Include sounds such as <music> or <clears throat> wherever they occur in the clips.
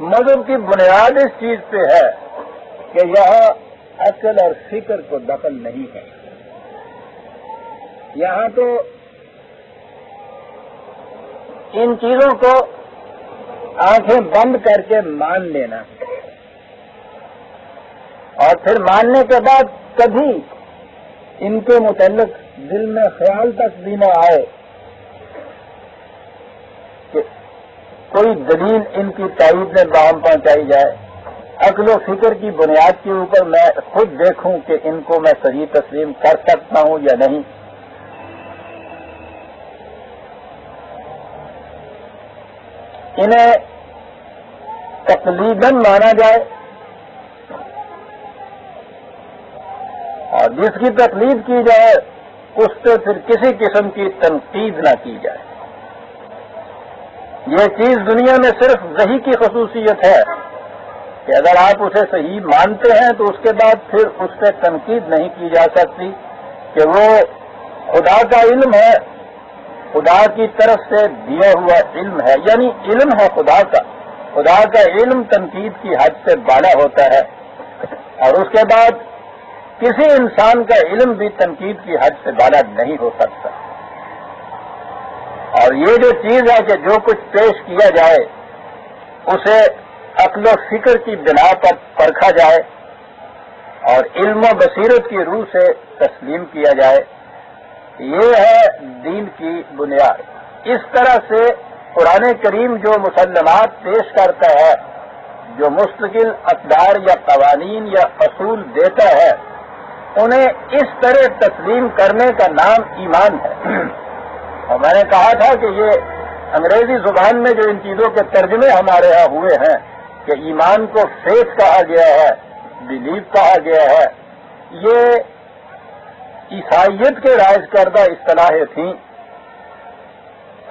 मज़हब की बुनियाद इस चीज़ पे है कि यह अकल और फ़िक्र को दखल नहीं है। यहाँ तो इन चीज़ों को आँखें बंद करके मान लेना और फिर मानने के बाद कभी इनके मुतलक दिल में ख्याल तक भी न आए कोई दलील इनकी तारीफ़ में बाम पहुंचाई जाए। अकलो फ़िक्र की बुनियाद के ऊपर मैं खुद देखूँ कि इनको मैं सही तस्लीम कर सकता हूँ या नहीं। इन्हें तकलीदन माना जाए। और जिसकी तकलीद की जाए, उस पर फिर किसी किस्म की तनकीद न की जाए। ये चीज़ दुनिया में सिर्फ़ वही की खसूसियत है कि अगर आप उसे सही मानते हैं तो उसके बाद फिर उस पर तनकीद नहीं की जा सकती कि वो खुदा का इल्म है, खुदा की तरफ़ से दिया हुआ इल्म है। यानी इल्म है खुदा का। खुदा का इल्म तनकीद की हद से बाला होता है। और उसके बाद किसी इंसान का इल्म भी तनकीद की हद से बाला नहीं हो सकता। और ये जो चीज़ है कि जो कुछ पेश किया जाए, उसे अकलो फ़िक्र की बिना पर, परखा जाए और इल्म बसीरत की रूह से तस्लीम किया जाए, ये है दीन की बुनियाद। इस तरह से कुरान करीम जो मुसलमात पेश करता है, जो मुस्तकिल अकदार या कवानीन या असूल देता है, उन्हें इस तरह तस्लीम करने का नाम ईमान है। और मैंने कहा था कि ये अंग्रेज़ी ज़ुबान में जो इन चीज़ों के तर्जमे हमारे यहाँ हुए हैं, कि ईमान को फेथ कहा गया है बिलीव कहा गया है, ये ईसाइत के राज करदा असलाहें थी।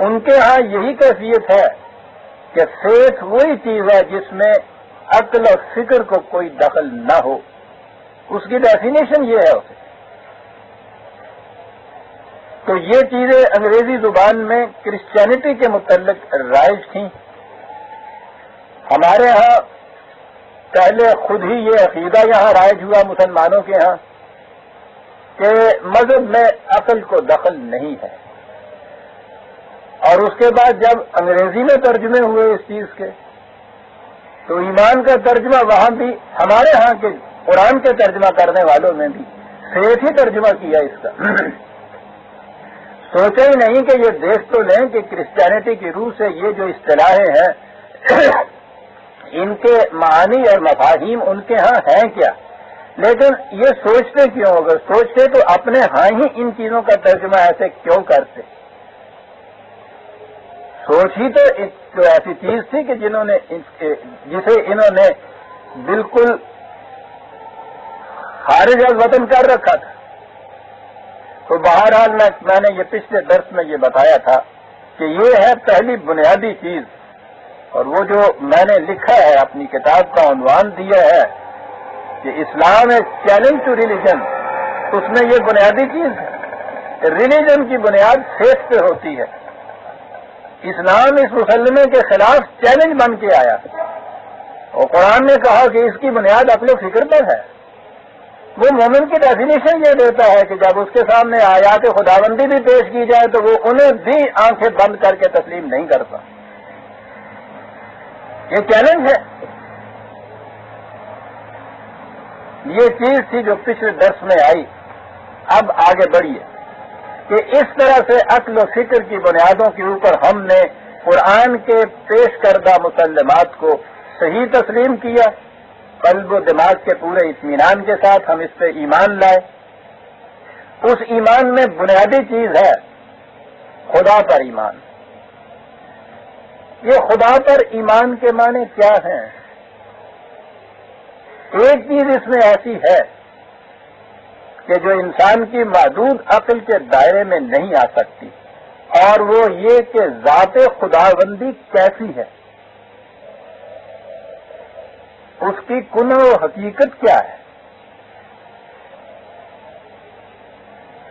उनके यहाँ यही कैफियत है कि फेथ वही चीज़ है जिसमें अक्ल और फ़िक्र को कोई दखल न हो। उसकी डेफिनेशन ये है उसे। तो ये चीज़ें अंग्रेज़ी ज़ुबान में क्रिश्चियनिटी के मुतलक राइज थी। हमारे यहाँ पहले खुद ही ये अकीदा यहाँ राइज हुआ मुसलमानों के यहाँ कि मज़हब में अकल को दखल नहीं है। और उसके बाद जब अंग्रेज़ी में तर्जमे हुए इस चीज़ के तो ईमान का तर्जमा वहाँ भी, हमारे यहाँ के कुरान के तर्जमा करने वालों में भी, सेठ ही तर्जमा किया इसका। सोचे ही नहीं कि ये देख तो लें कि क्रिश्चियनिटी की रूह से ये जो इतलाहें हैं, <coughs> इनके मानी और मफाहिम उनके यहाँ हैं क्या? लेकिन ये सोचते क्यों? अगर सोचते तो अपने हाँ ही इन चीज़ों का तर्जमा ऐसे क्यों करते? सोच ही तो एक तो ऐसी चीज़ थी कि जिन्होंने जिसे इन्होंने बिल्कुल खारिज वतन कर रखा था। तो बहरहाल मैं, मैंने ये पिछले दर्श में ये बताया था कि ये है पहली बुनियादी चीज़। और वो जो मैंने लिखा है, अपनी किताब का उन्वान दिया है कि इस्लाम है चैलेंज टू रिलीजन उसमें ये बुनियादी चीज़ है रिलीजन की बुनियाद फेथ पे होती है। इस्लाम इस मुसलमे के खिलाफ चैलेंज बन के आया। और कुरान ने कहा कि इसकी बुनियाद अपने फ़िक्र पर है। वो मोमिन की डेफिनेशन ये देता है कि जब उसके सामने आयात खुदाबंदी भी पेश की जाए तो वो उन्हें भी आँखें बंद करके तस्लीम नहीं करता ये चैलेंज है। ये चीज़ थी जो पिछले दर्श में आई। अब आगे बढ़िए। कि इस तरह से अक्ल फ़िक्र की बुनियादों के ऊपर हमने कुरान के पेश करदा मुसलमात को सही तस्लीम किया। कल्ब दिमाग के पूरे इतमान के साथ हम इस पर ईमान लाए। उस ईमान में बुनियादी चीज़ है खुदा पर ईमान। ये खुदा पर ईमान के माने क्या हैं? एक चीज़ इसमें ऐसी है कि जो इंसान की महदूद अकल के दायरे में नहीं आ सकती, और वो ये कि ज़ात खुदाबंदी कैसी है। उसकी कुन हकीकत क्या है?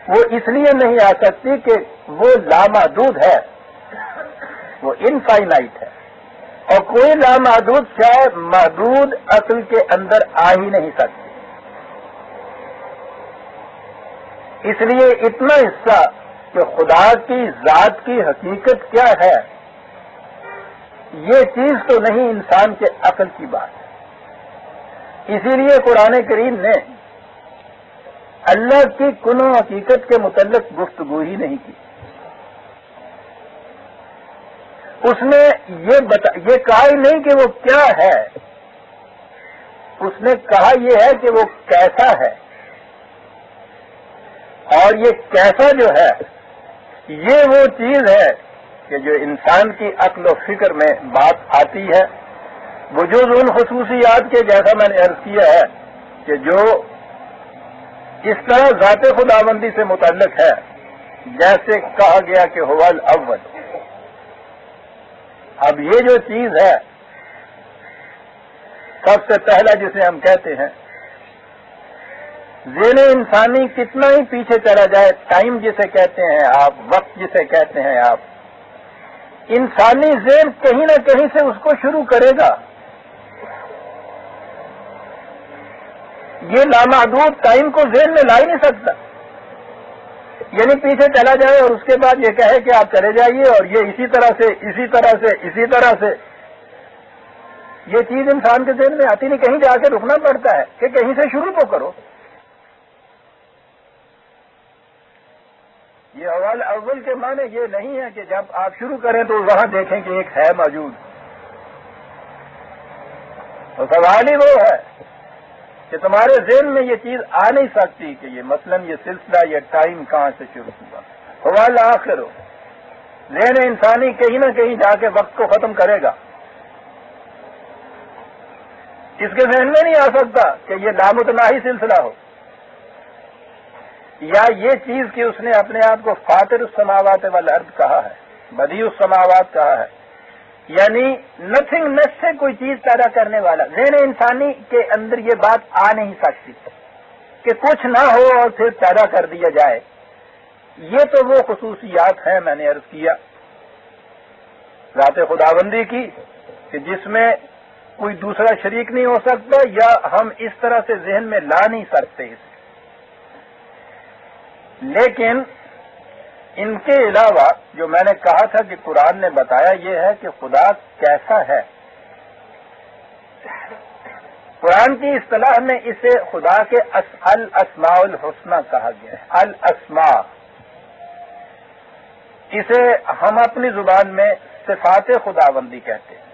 वो इसलिए नहीं आ सकती कि वो लामहदूद है, वो इनफाइनाइट है। और कोई लामहदूद चाहे महदूद असल के अंदर आ ही नहीं सकती। इसलिए इतना हिस्सा कि खुदा की जात की हकीकत क्या है, ये चीज़ तो नहीं इंसान के अकल की बात है। इसीलिए कुरान करीम ने अल्लाह की कुनो हकीकत के मुतलक गुफ्तगु ही नहीं की। उसने ये बता, ये कहा ही नहीं कि वो क्या है। उसने कहा यह है कि वो कैसा है। और ये कैसा जो है, ये वो चीज़ है कि जो इंसान की अक्ल फ़िक्र में बात आती है। वजूद उन खसूसियात के जैसा मैंने अर्ज़ किया है कि जो इस तरह ज़ात खुदाबंदी से मुतलक है, जैसे कहा गया कि हवल अव्वल। अब ये जो चीज़ है, सबसे पहला जिसे हम कहते हैं, जेन इंसानी कितना ही पीछे चला जाए, टाइम जिसे कहते हैं आप, वक्त जिसे कहते हैं आप, इंसानी जेन कहीं ना कहीं से उसको शुरू करेगा। ये लामहदूद टाइम को जेन में ला ही नहीं सकता। यानी पीछे चला जाए और उसके बाद ये कहे कि आप चले जाइए और ये इसी तरह से, इसी तरह से, इसी तरह से। ये चीज़ इंसान के जेन में आती नहीं, कहीं जाके रुकना पड़ता है कि कहीं से शुरू तो करो। ये अव्वल अव्वल के माने ये नहीं है कि जब आप शुरू करें तो वहाँ देखें कि एक है मौजूद। तो सवाल ही वो है कि तुम्हारे जेन में ये चीज़ आ नहीं सकती कि ये मसलन, ये सिलसिला, ये टाइम कहाँ से शुरू हुआ। सवाल आखिर हो। जेन इंसानी कहीं ना कहीं जाके वक्त को खत्म करेगा। इसके जहन में नहीं आ सकता कि ये ही सिलसिला हो। या ये चीज़ कि उसने अपने आप को फातिर उस समावात वाल अर्थ कहा है, बदी उस समावात कहा है यानी नथिंग नेस से कोई चीज़ पैदा करने वाला। जहन इंसानी के अंदर ये बात आ नहीं सकती कि कुछ ना हो और फिर पैदा कर दिया जाए। ये तो वो खसूसियात है, मैंने अर्ज़ किया। रात खुदाबंदी की कि जिसमें कोई दूसरा शरीक नहीं हो सकता या हम इस तरह से जहन में ला नहीं सकते। इसे लेकिन इनके अलावा जो मैंने कहा था कि कुरान ने बताया ये है कि खुदा कैसा है। कुरान की इस्तलाह में इसे खुदा के अस, अल असमाउल हुसना कहा गया है। अल असमा इसे हम अपनी ज़ुबान में सिफात खुदाबंदी कहते हैं।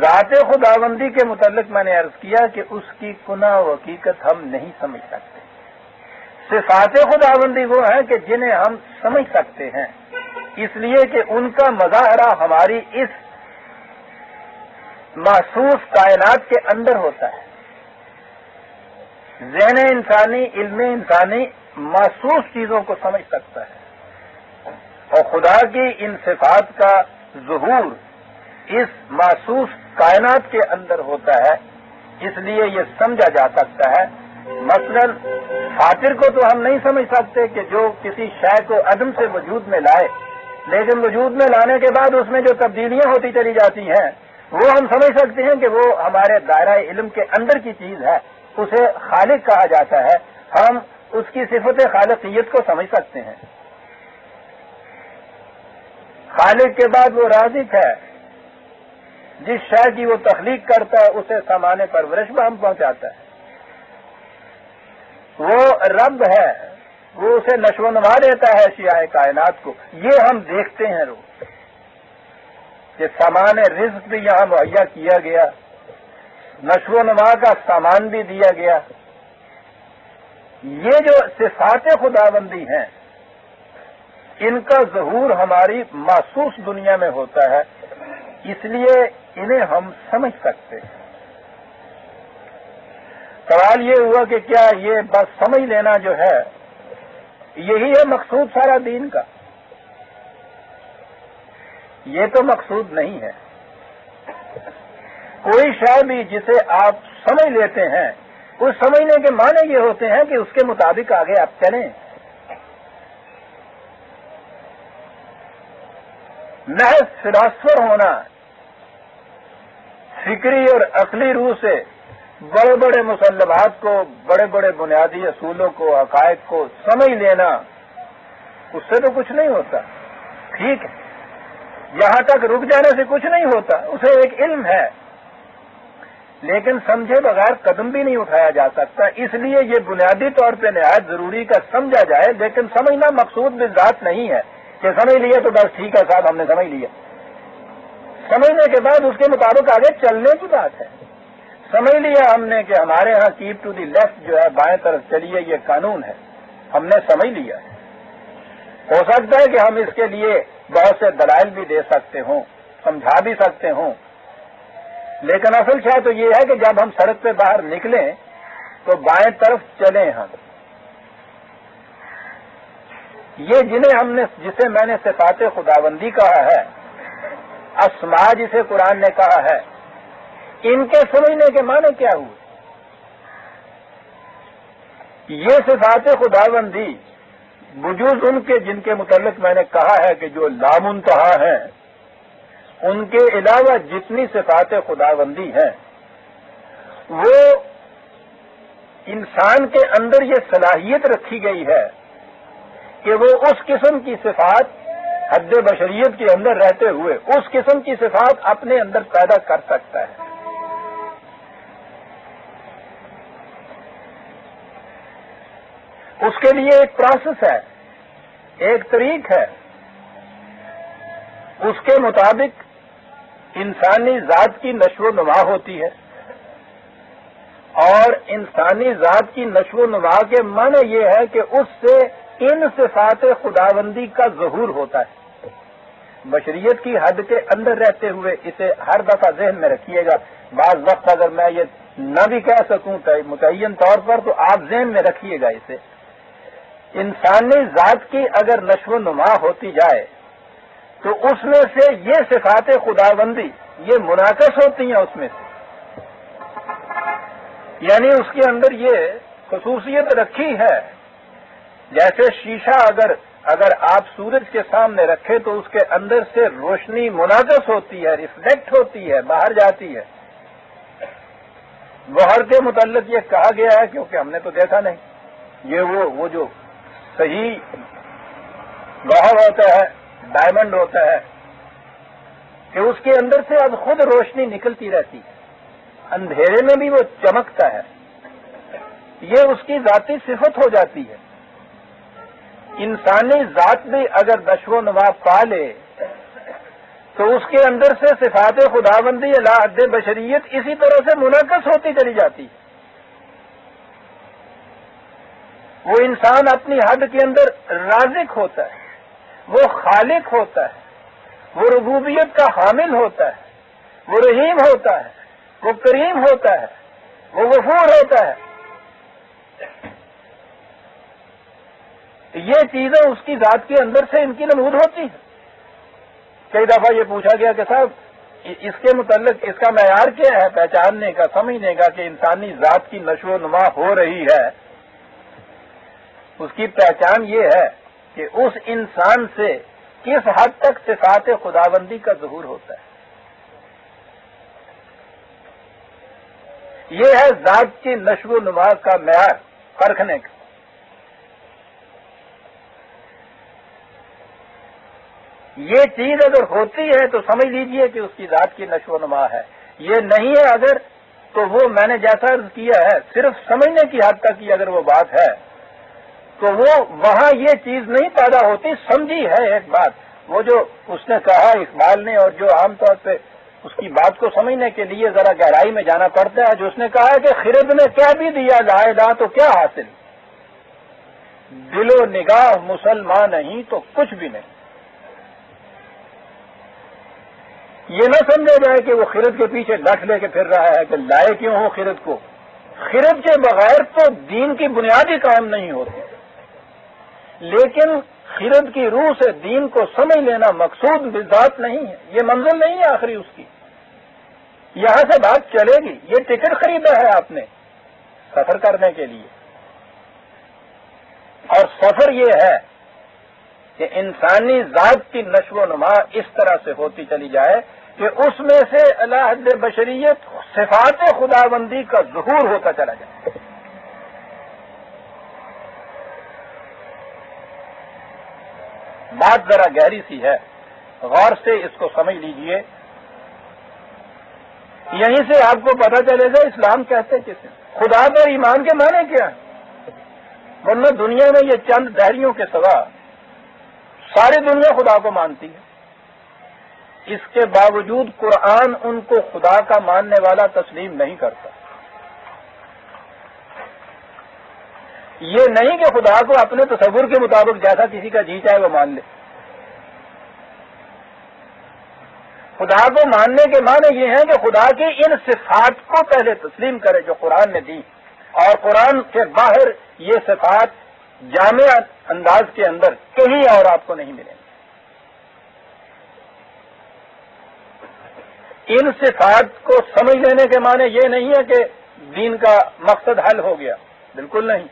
ज़ात खुदाबंदी के मुतलक मैंने अर्ज़ किया कि उसकी कुना हकीकत हम नहीं समझ सकते। सिफात खुदाबंदी वो है कि जिन्हें हम समझ सकते हैं। इसलिए कि उनका मजाहरा हमारी इस महसूस कायनात के अंदर होता है। जहन इंसानी, इल्म इंसानी महसूस चीज़ों को समझ सकता है। और खुदा की इन सिफात का जहूर इस महसूस कायनात के अंदर होता है। इसलिए ये समझा जा सकता है मसलन फातिर को तो हम नहीं समझ सकते कि जो किसी शय को अदम से वजूद में लाए, लेकिन वजूद में लाने के बाद उसमें जो तब्दीलियाँ होती चली जाती हैं, वो हम समझ सकते हैं कि वो हमारे दायरा इल्म के अंदर की चीज़ है, उसे खालिक कहा जाता है। हम उसकी सिफत खालिकियत को समझ सकते हैं। खालिक के बाद वो राजिक है। जिस शय की वो तखलीक करता है, उसे सामान्य परवरिश में हम पहुंचाता है। वो रब है, वो उसे नशोनुमा देता है शियाए कायनात को। ये हम देखते हैं रोज। कि सामान रिज्क भी यहाँ मुहैया किया गया। नशोनुमा का सामान भी दिया गया। ये जो सिफात खुदाबंदी हैं, इनका जहूर हमारी महसूस दुनिया में होता है, इसलिए इन्हें हम समझ सकते हैं। सवाल ये हुआ कि क्या ये बस समझ लेना जो है, यही है मकसूद सारा दीन का। ये तो मकसूद नहीं है। कोई शय भी जिसे आप समझ लेते हैं, उस समझने के माने ये होते हैं कि उसके मुताबिक आगे आप चलें। महज फिलासफर होना, फिक्री और अकली रूह से बड़े बड़े मुसलमात को बड़े बड़े बुनियादी असूलों को, अकायद को समझ लेना, उससे तो कुछ नहीं होता। ठीक है। यहाँ तक रुक जाने से कुछ नहीं होता। उसे एक इल्म है। लेकिन समझे बगैर कदम भी नहीं उठाया जा सकता। इसलिए ये बुनियादी तौर पे नहायत ज़रूरी का समझा जाए, लेकिन समझना मकसूद बिजात नहीं है कि समझ लिया तो बस ठीक है साहब, हमने समझ लिया। समझने के बाद उसके मुताबिक आगे चलने की बात है। समझ लिया हमने कि हमारे यहाँ कीप टू दी लेफ़्ट जो है, बाएँ तरफ़ चलिए, ये कानून है। हमने समझ लिया है। हो सकता है कि हम इसके लिए बहुत से दलाइल भी दे सकते हों, समझा भी सकते हों। लेकिन असल क्या तो ये है कि जब हम सड़क पे बाहर निकलें तो बाएँ तरफ़ चलें हम। ये जिन्हें हमने, जिसे मैंने सिफात खुदाबंदी कहा है, असमा जिसे कुरान ने कहा है इनके समझने के माने क्या हुए? ये सिफात खुदाबंदी वजूद उनके जिनके मुतलक मैंने कहा है कि जो लामुनतहा हैं, उनके अलावा जितनी सिफात खुदाबंदी हैं, वो इंसान के अंदर ये सलाहियत रखी गई है कि वो उस किस्म की सिफात हद बशरीत के अंदर रहते हुए उस किस्म की सिफात अपने अंदर पैदा कर सकता है। उसके लिए एक प्रोसेस है, एक तरीक है। उसके मुताबिक इंसानी जात की नशो नुमा होती है। और इंसानी जात की नशो नुमा के मन ये है कि उससे इन सिफात खुदाबंदी का जहूर होता है। बशरियत की हद के अंदर रहते हुए इसे हर दफ़ा जहन में रखिएगा। बाज वक्त अगर मैं ये न भी कह सकूँ मुतन तौर पर तो आप जहन में रखिएगा इसे। इंसानी जात की अगर नशो नुमा होती जाए तो उसमें से ये सिफात खुदाबंदी, ये मुनाकस होती हैं उसमें से। यानी उसके अंदर ये खसूसियत रखी है। जैसे शीशा अगर अगर आप सूरज के सामने रखें तो उसके अंदर से रोशनी मुनाकस होती है, रिफ्लेक्ट होती है, बाहर जाती है। गौहर के मुतल ये कहा गया है, क्योंकि हमने तो देखा नहीं। ये वो वो जो सही गौहर होता है डायमंड होता है, कि उसके अंदर से अब खुद रोशनी निकलती रहती है। अंधेरे में भी वो चमकता है। ये उसकी जाती सिफत हो जाती है। इंसानी जात भी अगर नशो नवाब पा ले तो उसके अंदर से सिफात खुदाबंदी अलाद बशरीत इसी तरह से मुनकस होती चली जाती है। वो इंसान अपनी हद के अंदर राजिक होता है, वो खालिक होता है, वो रबूबियत का हामिल होता है, वो रहीम होता है, वो करीम होता है, वो गफूर होता है। ये चीज़ें उसकी जात के अंदर से इनकी नमूद होती है। कई दफ़ा ये पूछा गया कि साहब इसके मुतलक इसका मैार क्या है? पहचानने का, समझने का कि इंसानी जात की नशो नुमा हो रही है। उसकी पहचान ये है कि उस इंसान से किस हद तक सिफात खुदाबंदी का जहूर होता है। ये है जात की नशो नुमा का मैार परखने का। ये चीज़ अगर होती है तो समझ लीजिए कि उसकी जात की नशो नुमा है। ये नहीं है अगर तो वो मैंने जैसा अर्ज़ किया है, सिर्फ़ समझने की हद तक की अगर वो बात है तो वो वहाँ ये चीज़ नहीं पैदा होती, समझी है एक बात। वो जो उसने कहा इकबाल ने और जो आमतौर पे उसकी बात को समझने के लिए जरा गहराई में जाना पड़ता है, जो उसने कहा है कि खिरद ने क्या भी दिया जायदा तो क्या हासिल? दिलो निगाह मुसलमान नहीं तो कुछ भी नहीं। ये ना समझा जाए कि वो खिरद के पीछे लठ लेके फिर रहा है कि लाए क्यों हो खिरद को? खिरद के बगैर तो दीन की बुनियादी कायम नहीं होती। लेकिन खिरद की रूह से दीन को समझ लेना मकसूद बिजात नहीं है। ये मंजिल नहीं है आखिरी उसकी। यहाँ से बात चलेगी। ये टिकट खरीदा है आपने सफ़र करने के लिए। और सफ़र ये है कि इंसानी जात की नशो नुमा इस तरह से होती चली जाए कि उसमें से अल्लाह बशरीत सिफात खुदाबंदी का जहूर होता चला जाए। बात जरा गहरी सी है। गौर से इसको समझ लीजिए। यहीं से आपको पता चलेगा इस्लाम कहते किसे? खुदा पर ईमान के माने क्या? वरना दुनिया में ये चंद दहरियों के सवा सारी दुनिया खुदा को मानती है। इसके बावजूद कुरान उनको खुदा का मानने वाला तस्लीम नहीं करता। ये नहीं कि खुदा को अपने तस्वुर के मुताबिक जैसा किसी का जी चाहे वो मान ले। खुदा को मानने के माने ये हैं कि खुदा की इन सिफात को पहले तस्लीम करे जो कुरान ने दी। और कुरान के बाहर ये सिफात जाम अंदाज के अंदर कहीं और आपको नहीं मिलेंगे। इन सिफात को समझ लेने के माने ये नहीं है कि दीन का मकसद हल हो गया। बिल्कुल नहीं।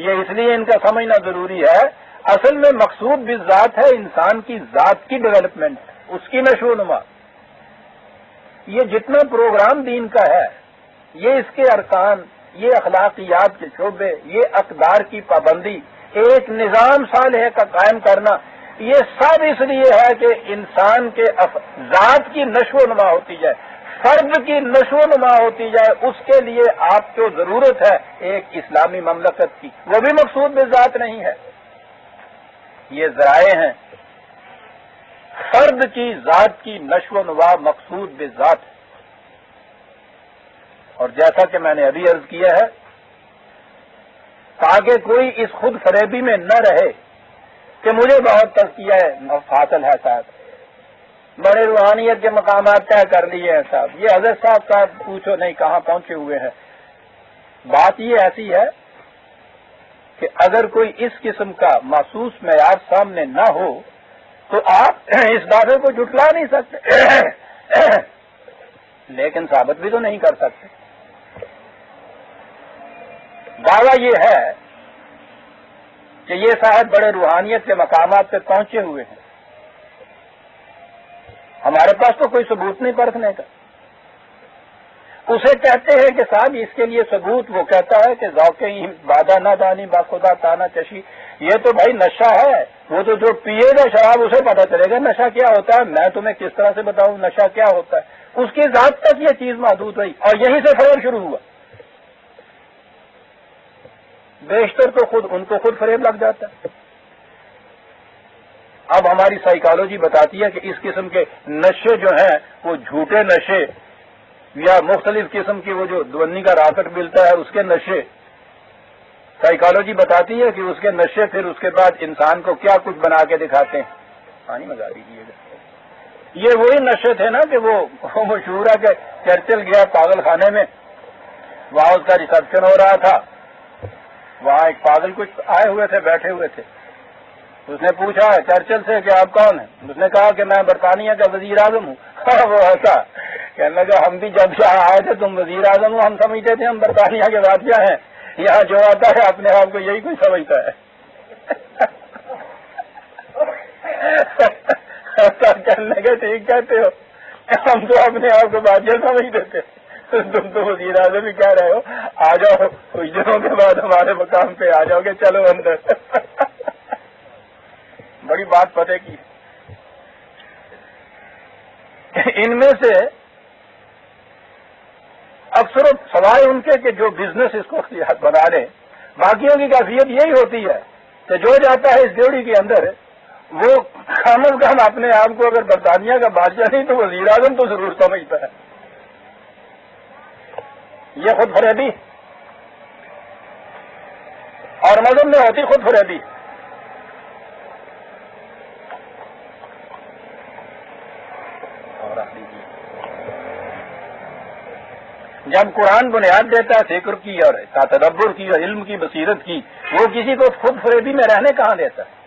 ये इसलिए इनका समझना ज़रूरी है। असल में मकसूद भी जात है, इंसान की जात की डेवलपमेंट उसकी नशो नुमा ये जितना प्रोग्राम दीन का है, ये इसके अरकान, ये अखलाकियात के शोबे, ये अकदार की पाबंदी, एक निज़ाम साल का कायम करना, ये सब इसलिए है कि इंसान के जात की नशो नुमा होती जाए। फ़र्ज़ की नशो नुमा होती जाए, उसके लिए आपको ज़रूरत है, एक इस्लामी ममलकत की, वो भी मकसूद बेजात नहीं है। ये जराए हैं। फर्द की जात की नशो नुमा मकसूद बेजात और जैसा कि मैंने अभी अर्ज़ किया है, ताकि कोई इस खुद फरेबी में न रहे, कि मुझे बहुत तस्किया है फासल है साहब बड़े रूहानियत के मकाम तय कर लिए हैं साहब। ये हज़रत साहब साहब पूछो नहीं, कहाँ पहुँचे हुए हैं? बात ये ऐसी है कि अगर कोई इस किस्म का महसूस मैार सामने न हो तो आप <clears throat> इस दावे को जुटला नहीं सकते। <clears throat> लेकिन साबित भी तो नहीं कर सकते। दावा ये है कि ये साहब बड़े रूहानियत के मकाम पे पहुँचे हुए हैं। हमारे पास तो कोई सबूत नहीं परखने का। उसे कहते हैं कि साहब, इसके लिए सबूत, वो कहता है कि जौके बादा ना दानी बाखुदा ताना चशी। ये तो भाई नशा है। वो तो जो पिएगा शराब, उसे पता चलेगा नशा क्या होता है। मैं तुम्हें किस तरह से बताऊँ, नशा क्या होता है? उसकी जात तक ये चीज़ महदूद रही और यहीं से फरेब शुरू हुआ। बेशतर तो खुद, उनको खुद फरेब लग जाता। है अब हमारी साइकोलॉजी बताती है कि इस किस्म के नशे जो हैं, वो झूठे नशे या मुख्तलिफ़ किस्म की वो जो ध्वनि का राकट मिलता है, उसके नशे। साइकोलॉजी बताती है कि उसके नशे फिर उसके बाद इंसान को क्या कुछ बना के दिखाते हैं। पानी मज़ा दीजिएगा ये वही नशे थे ना कि वो मशहूर है कि चर्चिल गया पागल खाने में। वहाँ उसका रिसेप्शन हो रहा था। वहाँ एक पागल कुछ आए हुए थे, बैठे हुए थे। उसने पूछा, चर्चिल से कि आप कौन है? उसने कहा कि मैं बरतानिया का वज़ीर आज़म हूँ। <laughs> वो ऐसा कहने लगा, हम भी जब यहाँ आए थे, तुम वज़ीर आज़म हो, हम समझते थे हम बरतानिया के बादशाह हैं। यहाँ जो आता है, अपने आप को यही कोई समझता है। <laughs> कहने लगे, ठीक कहते हो। हम तो अपने आप को बादशाह समझते थे। तुम तो वज़ीर आज़म ही कह रहे हो। आ जाओ, कुछ दिनों के बाद हमारे मकाम पे आ जाओगे, चलो अंदर। <laughs> बड़ी बात पते की। इनमें से अक्सर सवाल उनके कि जो बिज़नेस इसको बना रहे बाकियों की काफियत यही होती है कि जो जाता है इस ड्योड़ी के अंदर, वो खाम खाम अपने आप को अगर बरतानिया का बादशाह नहीं तो वज़ीर आज़म तो ज़रूर समझता है। ये खुद फरेबी और मज़हब में होती खुद फरेबी जब कुरान बुनियाद देता है, फ़िक्र की और तदब्बर की और इल्म की, बसीरत की, वो किसी को खुद फरेबी में रहने कहाँ देता है?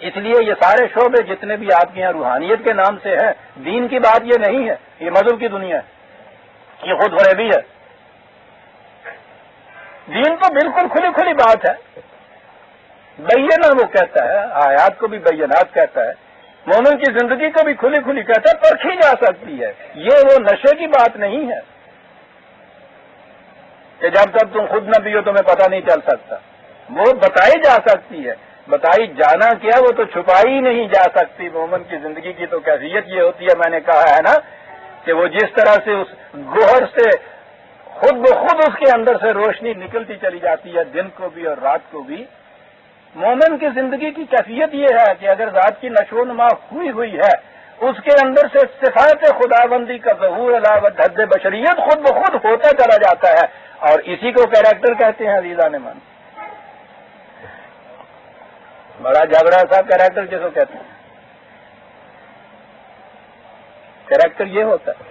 इसलिए ये सारे शोबे जितने भी आपके यहाँ रूहानियत के नाम से हैं, दीन की बात ये नहीं है, ये मज़हब की दुनिया है, ये खुद फरेबी है। दीन तो बिल्कुल खुली खुली बात है। बैना वो कहता है, आयात को भी बैनात कहता है, मोमिन की ज़िंदगी को भी खुली खुली कहता है, परखी जा सकती है। ये वो नशे की बात नहीं है। कि जब तक तुम खुद न पियो तुम्हें पता नहीं चल सकता। वो बताई जा सकती है। बताई जाना क्या, वो तो छुपाई नहीं जा सकती। मोमन की ज़िंदगी की तो कैफियत ये होती है, मैंने कहा है ना, कि वो जिस तरह से उस गोहर से खुद ब खुद उसके अंदर से रोशनी निकलती चली जाती है, दिन को भी और रात को भी। मोमन की ज़िंदगी की कैफियत यह है कि अगर रात की नशोनुमा हुई हुई है उसके अंदर से सिफात खुदाबंदी का जहूर, अलावत हद बशरियत खुद ब खुद होता चला जाता है। और इसी को कैरेक्टर कहते हैं अजीजा ने मन बड़ा झगड़ा सा कैरेक्टर किसको कहते हैं। कैरेक्टर ये होता है।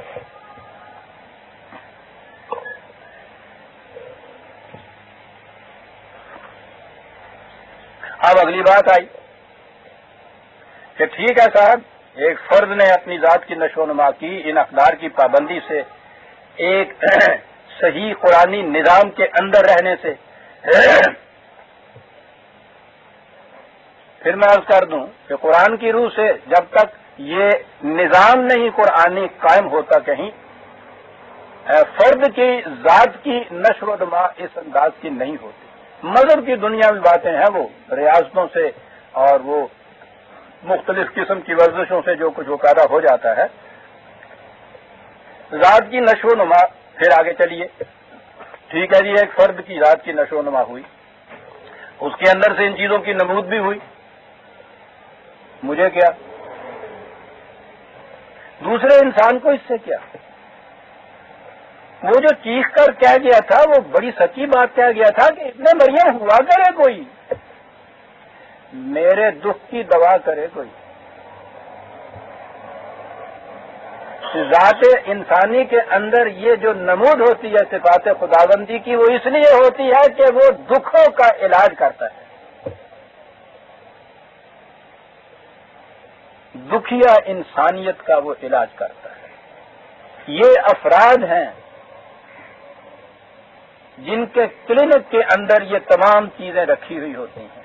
अब अगली बात आई कि ठीक है साहब एक फर्द ने अपनी जात की नशोनुमा की, इन अखबार की पाबंदी से, एक <clears throat> सही कुरानी निज़ाम के अंदर रहने से, <clears throat> फिर मैं अर्ज़ कर दूँ कि कुरान की रूह से जब तक ये निज़ाम नहीं कुरानी कायम होता कहीं फर्द की जात की नशोनुमा इस अंदाज की नहीं होती। मज़हब की दुनिया में बातें हैं वो रियासतों से और वो मुख्तलिफ़ किस्म की वर्जिशों से जो कुछ वो पैदा हो जाता है। रात की नशो नुमा फिर आगे चलिए। ठीक है जी, एक फर्द की रात की नशो नुमा हुई। उसके अंदर से इन चीज़ों की नमूद भी हुई। मुझे क्या? दूसरे इंसान को इससे क्या? वो जो चीख कर कह गया था, वो बड़ी सच्ची बात कह गया था कि इतने मरियम हुआ करे कोई? मेरे दुख की दवा करे कोई। जात इंसानी के अंदर ये जो नमूद होती है सिफात खुदाबंदी की, वो इसलिए होती है कि वो दुखों का इलाज करता है। दुखिया इंसानियत का वो इलाज करता है। ये अफराद हैं जिनके क्लिनिक के अंदर ये तमाम चीज़ें रखी हुई होती हैं।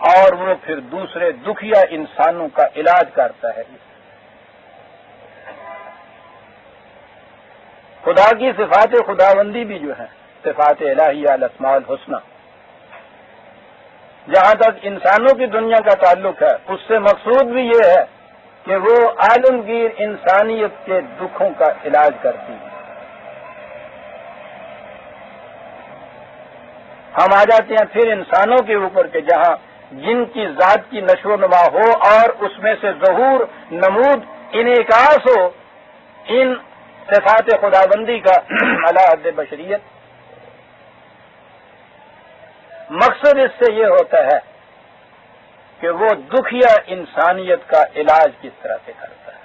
और वो फिर दूसरे दुखिया इंसानों का इलाज करता है। खुदा की सिफात खुदाबंदी भी जो है, सिफात इलाहिया लस्माल हुसना। जहाँ तक इंसानों की दुनिया का ताल्लुक है, उससे मकसूद भी ये है कि वो आलमगीर इंसानियत के दुखों का इलाज करती है। हम आ जाते हैं फिर इंसानों के ऊपर के जहाँ जिनकी जात की नशो नुमा हो और उसमें से जहूर, नमूद इनकास हो, इन सिफात खुदाबंदी का <clears throat> अलाहद बशरियत। मकसद इससे ये होता है कि वो दुखिया इंसानियत का इलाज किस तरह से करता है।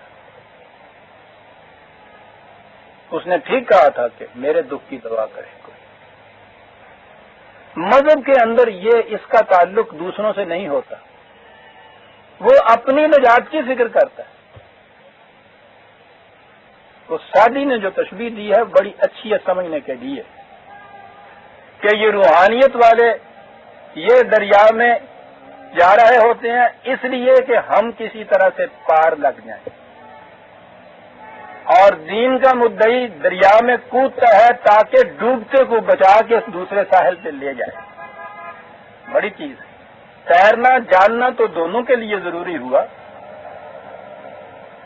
उसने ठीक कहा था कि मेरे दुख की दवा करे। मज़हब के अंदर ये इसका ताल्लुक दूसरों से नहीं होता। वो अपनी निजात की फ़िक्र करता है। तो शादी ने जो तशबी दी है, बड़ी अच्छी है समझने के लिए कि ये रूहानियत वाले ये दरिया में जा रहे होते हैं, इसलिए कि हम किसी तरह से पार लग जाएँ। और दीन का मुद्दई दरिया में कूदता है ताकि डूबते को बचा के दूसरे साहिल पे ले जाए। बड़ी चीज़ तैरना, जानना तो दोनों के लिए ज़रूरी हुआ।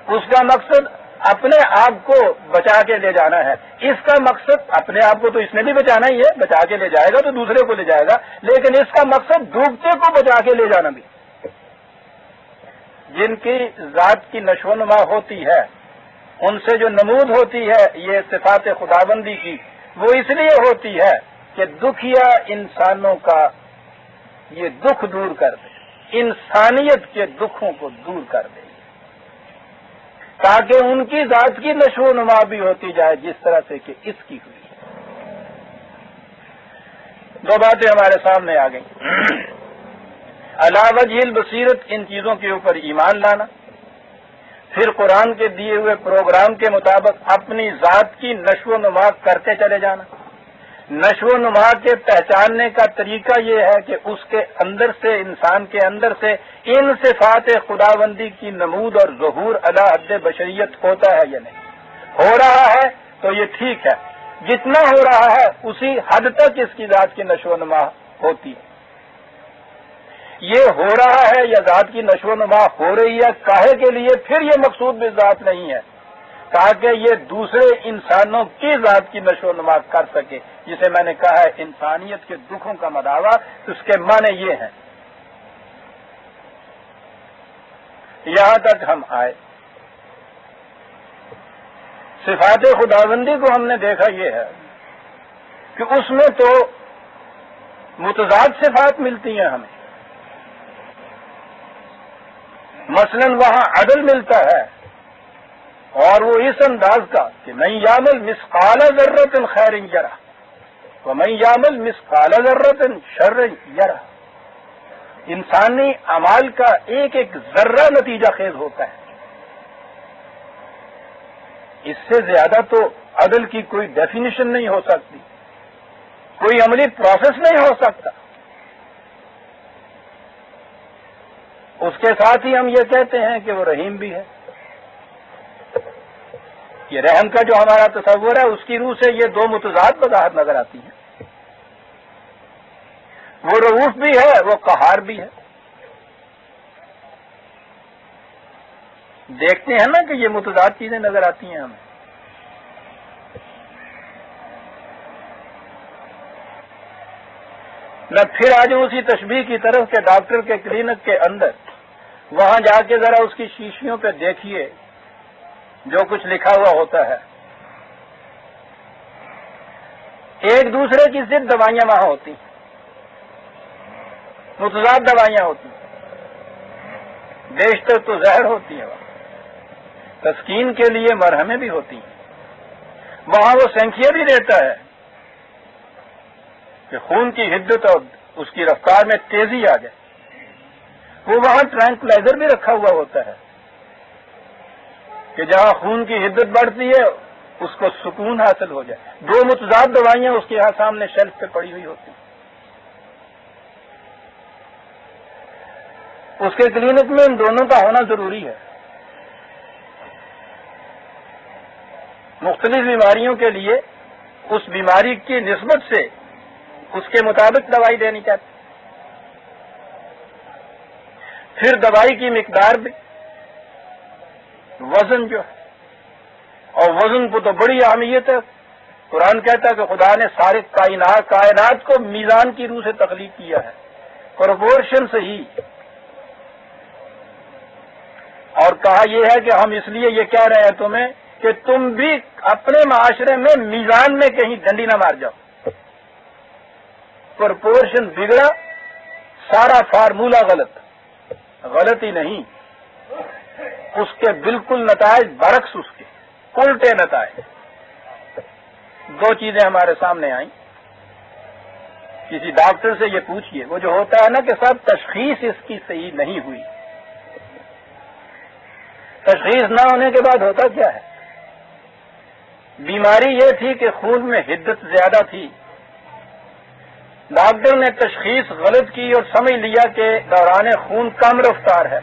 उसका मकसद अपने आप को बचा के ले जाना है। इसका मकसद अपने आप को तो इसने भी बचाना ही है, बचा के ले जाएगा तो दूसरे को ले जाएगा। लेकिन इसका मकसद डूबते को बचा के ले जाना भी। जिनकी जात की नशोनुमा होती है उनसे जो नमूद होती है, ये सिफात खुदाबंदी की, वो इसलिए होती है कि दुखिया इंसानों का ये दुख दूर कर दे, इंसानियत के दुखों को दूर कर दे, ताकि उनकी जात की नशो नुमा भी होती जाए जिस तरह से कि इसकी हुई। दो बातें हमारे सामने आ गई। <clears throat> अलावजील बसीरत, इन चीज़ों के ऊपर ईमान लाना। फिर कुरान के दिए हुए प्रोग्राम के मुताबिक अपनी जात की नशो नुमा करते चले जाना। नशो नुमा के पहचानने का तरीका ये है कि उसके अंदर से, इंसान के अंदर से, इन सिफात खुदाबंदी की नमूद और जहूर अला हद बशरियत होता है या नहीं। हो रहा है तो ये ठीक है। जितना हो रहा है, उसी हद तक इसकी जात की नशो नुमा होती है। ये हो रहा है, या जात की नशो नुमा हो रही है, काहे के लिए फिर ये मकसूद भी जात नहीं है? ताकि ये दूसरे इंसानों की जात की नशो नुमा कर सके, जिसे मैंने कहा है इंसानियत के दुखों का मदावा, उसके माने ये हैं। यहाँ तक हम आए। सिफात खुदाबंदी को हमने देखा यह है कि उसमें तो मुतजाद सिफात मिलती हैं हमें। मसलन वहाँ अदल मिलता है। और वो इस अंदाज का कि मैं यामल मिसकाला ज़रूरत खैर जरा व मैं यामल मिसकाला जर्रत शर यरा। इंसानी अमाल का एक एक जर्रा नतीजा खेज होता है। इससे ज़्यादा तो अदल की कोई डेफिनेशन नहीं हो सकती। कोई अमली प्रोसेस नहीं हो सकता। उसके साथ ही हम ये कहते हैं कि वो रहीम भी है। ये रहम का जो हमारा तस्वुर है, उसकी रूह से ये दो मुतजाद वजाहत नज़र आती हैं। वो रऊफ भी है, वो कहार भी है। देखते हैं ना कि ये मुतजाद चीज़ें नज़र आती हैं हमें। मैं फिर आ जाऊँ उसी तस्वीर की तरफ़ के डॉक्टर के क्लिनिक के अंदर वहाँ जाके जरा उसकी शीशियों पे देखिए, जो कुछ लिखा हुआ होता है। एक दूसरे की सिर्फ़ दवाइयाँ वहाँ होती। मुतजाद दवाइयाँ होती। बेशतर तो जहर होती है वहाँ। तस्कीन के लिए मरहमें भी होती। हैं वहाँ वो संख्या भी देता है कि खून की हिद्दत और उसकी रफ्तार में तेज़ी आ जाए। वो वहाँ ट्रैंकलाइजर भी रखा हुआ होता है कि जहाँ खून की हिद्दत बढ़ती है, उसको सुकून हासिल हो जाए। दो मुतजाद दवाइयाँ उसके यहाँ सामने शेल्फ पे पड़ी हुई होती उसके क्लिनिक में इन दोनों का होना ज़रूरी है। मुख्तलिफ़ बीमारियों के लिए उस बीमारी की नस्बत से उसके मुताबिक दवाई देनी चाहिए। फिर दवाई की मकदार भी। वज़न जो है। और वज़न को तो बड़ी अहमियत है। कुरान कहता है कि खुदा ने सारे कायनात कायनात को मीजान की रूह से तकलीफ़ किया है। प्रोपोर्शन से ही। और कहा यह है कि हम इसलिए ये कह रहे हैं तुम्हें कि तुम भी अपने माशरे में मीजान में कहीं डंडी ना मार जाओ। प्रपोर्शन बिगड़ा, सारा फार्मूला गलत। गलत नहीं। उसके बिल्कुल नतज बरक्स उसके, उल्टे नतज दो चीज़ें हमारे सामने आई। किसी डॉक्टर से ये पूछिए, वो जो होता है ना कि सब तशखीस इसकी सही नहीं हुई। तशखीस ना होने के बाद होता क्या है? बीमारी ये थी कि खून में हिद्दत ज़्यादा थी डॉक्टर ने तशखीस गलत की और समझ लिया कि दौरान खून कम रफ्तार है।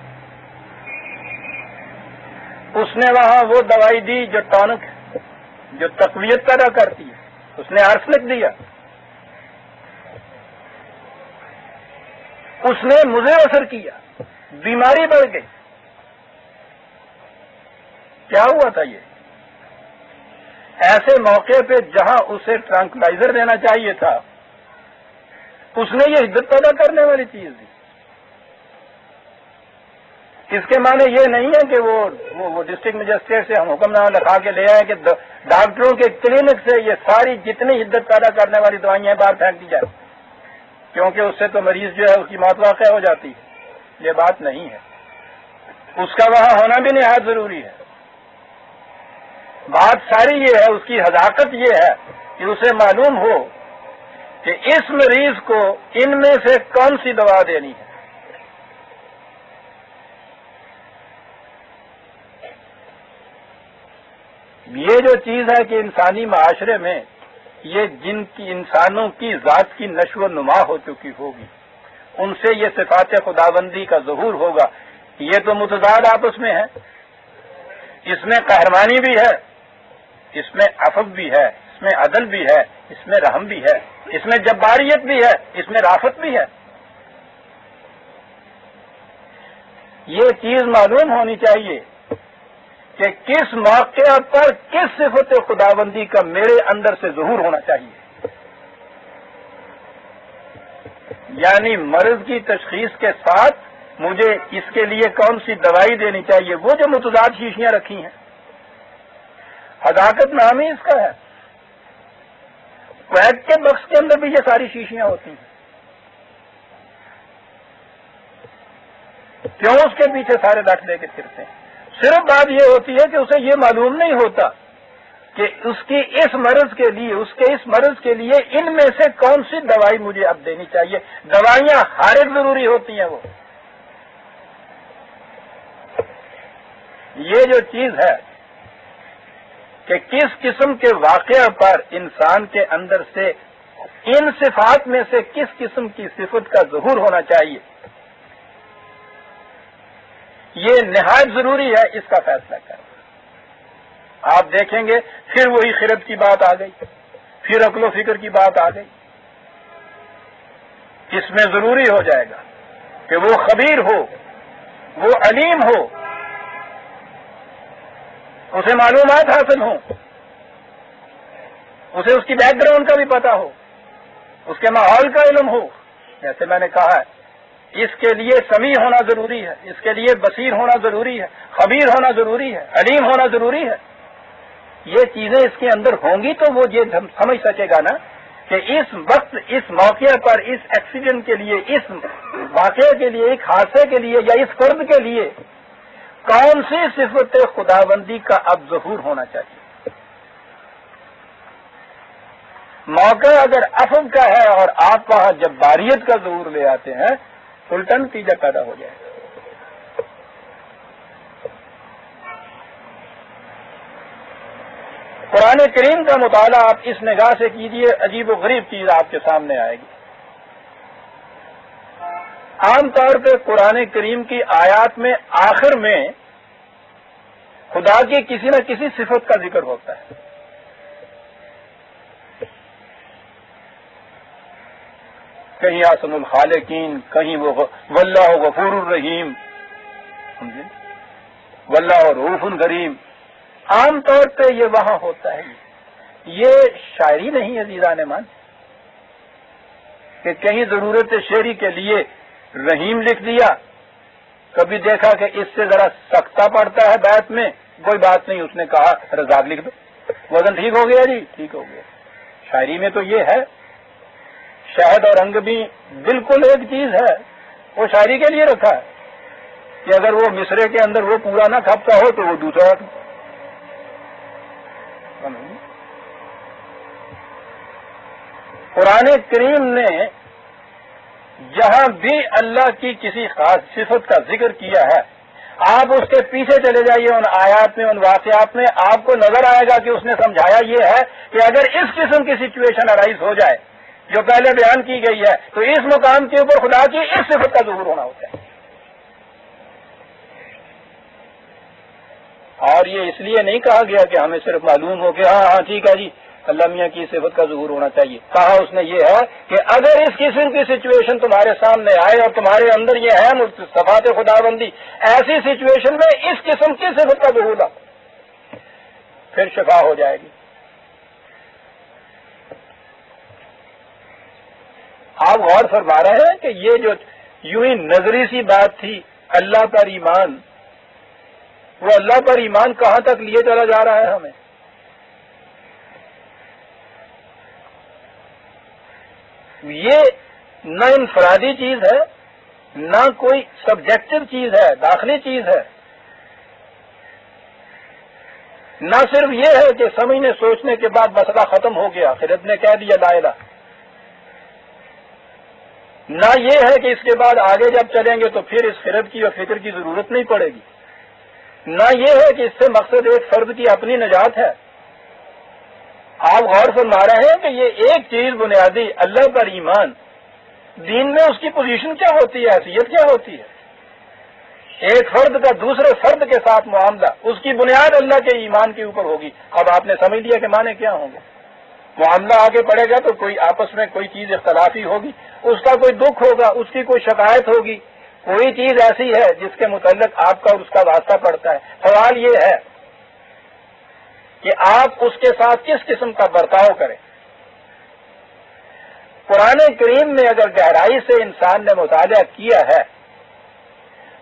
उसने वहाँ वो दवाई दी जो टॉनिक, जो तकवीत पैदा करती है। उसने अर्स लिख दिया। उसने मुझे असर किया। बीमारी बढ़ गई। क्या हुआ था ये? ऐसे मौके पे जहाँ उसे ट्रांकलाइजर देना चाहिए था उसने ये हिद्दत पैदा करने वाली चीज़ दी। इसके माने ये नहीं है कि वो वो, वो डिस्ट्रिक्ट मजिस्ट्रेट से हम हुक्मनामा लिखा के ले आए कि डॉक्टरों के क्लिनिक से ये सारी जितनी हिद्दत पैदा करने वाली दवाइयाँ बाहर फेंक दी जाए। क्योंकि उससे तो मरीज़ जो है उसकी मौत वाक़ हो जाती है। ये बात नहीं है। उसका वहाँ होना भी निहायत ज़रूरी है। बात सारी ये है उसकी हजाकत ये है कि उसे मालूम हो कि इस मरीज़ को इनमें से कौन सी दवा देनी है? ये जो चीज़ है कि इंसानी माशरे में ये जिनकी, इंसानों की जात की नशो नुमा हो चुकी होगी, उनसे ये सिफात खुदाबंदी का जहूर होगा। ये तो मुतदाद आपस में है। इसमें कहरमानी भी है, इसमें अफब भी है, इसमें अदल भी है। इसमें रहम भी है, इसमें जब्बारियत भी है, इसमें राफत भी है। ये चीज़ मालूम होनी चाहिए कि किस मौके पर किस सिफत खुदाबंदी का मेरे अंदर से जहूर होना चाहिए। यानी मर्ज की तशखीस के साथ मुझे इसके लिए कौन सी दवाई देनी चाहिए? वो जो मुतजाद शीशियाँ रखी हैं। हदाकत नाम ही इसका है। क्वैक के बक्स के अंदर भी ये सारी शीशियाँ होती हैं। क्यों उसके पीछे सारे रख लेके फिरते हैं? सिर्फ़ बात यह होती है कि उसे ये मालूम नहीं होता कि उसकी इस मर्ज के लिए, उसके इस मर्ज के लिए इनमें से कौन सी दवाई मुझे अब देनी चाहिए? दवाइयाँ हर एक ज़रूरी होती हैं वो। ये जो चीज़ है कि किस किस्म के वाक़ पर इंसान के अंदर से, इन सिफात में से किस किस्म की सिफत का जहूर होना चाहिए? ये नहायत ज़रूरी है, इसका फैसला करना आप देखेंगे, फिर वही खिरत की बात आ गई, फिर अकलो फ़िक्र की बात आ गई। इसमें ज़रूरी हो जाएगा कि वो खबीर हो, वो अलीम हो उसे मालूम हासिल हो। उसे उसकी बैकग्राउंड का भी पता हो। उसके माहौल का इलम हो। जैसे मैंने कहा है, इसके लिए समी होना ज़रूरी है। इसके लिए बसीर होना ज़रूरी है। खबीर होना ज़रूरी है। अलीम होना ज़रूरी है। ये चीज़ें इसके अंदर होंगी तो वो ये समझ सकेगा ना कि इस वक्त, इस मौके पर, इस एक्सीडेंट के लिए, इस वाक़े के लिए इस हादसे के लिए या इस फर्द के लिए कौन सी सिफत खुदाबंदी का अब जहूर होना चाहिए? मौका अगर अफम का है और आप वहाँ जब बारियत का जहूर ले आते हैं उल्टा नतीजा पैदा हो जाएगा कुरान करीम का मुताला आप इस निगाह से कीजिए अजीब व गरीब चीज़ आपके सामने आएगी। आमतौर पर कुरान करीम की आयात में आखिर में खुदा की किसी न किसी सिफत का ज़िक्र होता है। कहीं आसनुल खालिकीन, कहीं वो वल्ला गफूर रहीम, समझे? वल्ला रूफुन गरीम आमतौर पे ये वहाँ होता है। ये शायरी नहीं है जीरा ने मान कि कहीं ज़रूरत शेरी के लिए रहीम लिख दिया। कभी देखा कि इससे जरा सख्ता पड़ता है बैत में? कोई बात नहीं, उसने कहा, रजाक लिख दो। वज़न ठीक हो गया जी? ठीक हो गया। शायरी में तो ये है। शहद और अंग भी बिल्कुल एक चीज़ है। वो शायरी के लिए रखा है। कि अगर वो मिसरे के अंदर वो पूरा ना खपता हो तो वो दूसरा पुराने करीम ने जहाँ भी अल्लाह की किसी खास सिफत का ज़िक्र किया है, आप उसके पीछे चले जाइए उन आयात में, उन वाकयात में। आपको नज़र आएगा कि उसने समझाया ये है कि अगर इस किस्म की सिचुएशन अराइज हो जाए, जो पहले बयान की गई है तो इस मुकाम के ऊपर खुदा की इस सिफत का जहूर होना होता है। और ये इसलिए नहीं कहा गया कि हमें सिर्फ़ मालूम हो कि हाँ हाँ ठीक है जी। अल्लाह मियाँ की सिफत का जहूर होना चाहिए। कहा उसने ये है कि अगर इस किस्म की सिचुएशन तुम्हारे सामने आए और तुम्हारे अंदर ये है सफात खुदाबंदी, ऐसी सिचुएशन में इस किस्म की सिफत का जहूर ला फिर शफा हो जाएगी। आप गौर फरमा रहे हैं कि ये जो यूँ ही नजरी सी बात थी, अल्लाह पर ईमान, वो अल्लाह पर ईमान कहाँ तक लिए चला जा रहा है हमें? ये न इनफरादी चीज़ है, न कोई सब्जेक्टिव चीज़ है, दाखिली चीज़ है। न सिर्फ़ ये है कि समझने, सोचने के बाद मसला खत्म हो गया फिरत ने कह दिया लायला। न ये है कि इसके बाद आगे जब चलेंगे तो फिर इस फिरत की और फ़िक्र की ज़रूरत नहीं पड़ेगी। न ये है कि इससे मकसद एक फर्द की अपनी निजात है। आप गौर फरमा रहे हैं कि ये एक चीज़ बुनियादी, अल्लाह पर ईमान। दीन में उसकी पोजीशन क्या होती है, हैसियत क्या होती है? एक फर्द का दूसरे फर्द के साथ मामला, उसकी बुनियाद अल्लाह के ईमान के ऊपर होगी। अब आपने समझ लिया कि माने क्या होंगे। मामला आगे बढ़ेगा तो कोई आपस में कोई चीज़ इख्तलाफी होगी, उसका कोई दुख होगा, उसकी कोई शिकायत होगी। कोई चीज़ ऐसी है जिसके मुतलक आपका और उसका वास्ता पड़ता है। सवाल ये है कि आप उसके साथ किस किस्म का बर्ताव करें। पुराने करीम में अगर गहराई से इंसान ने मुताल किया है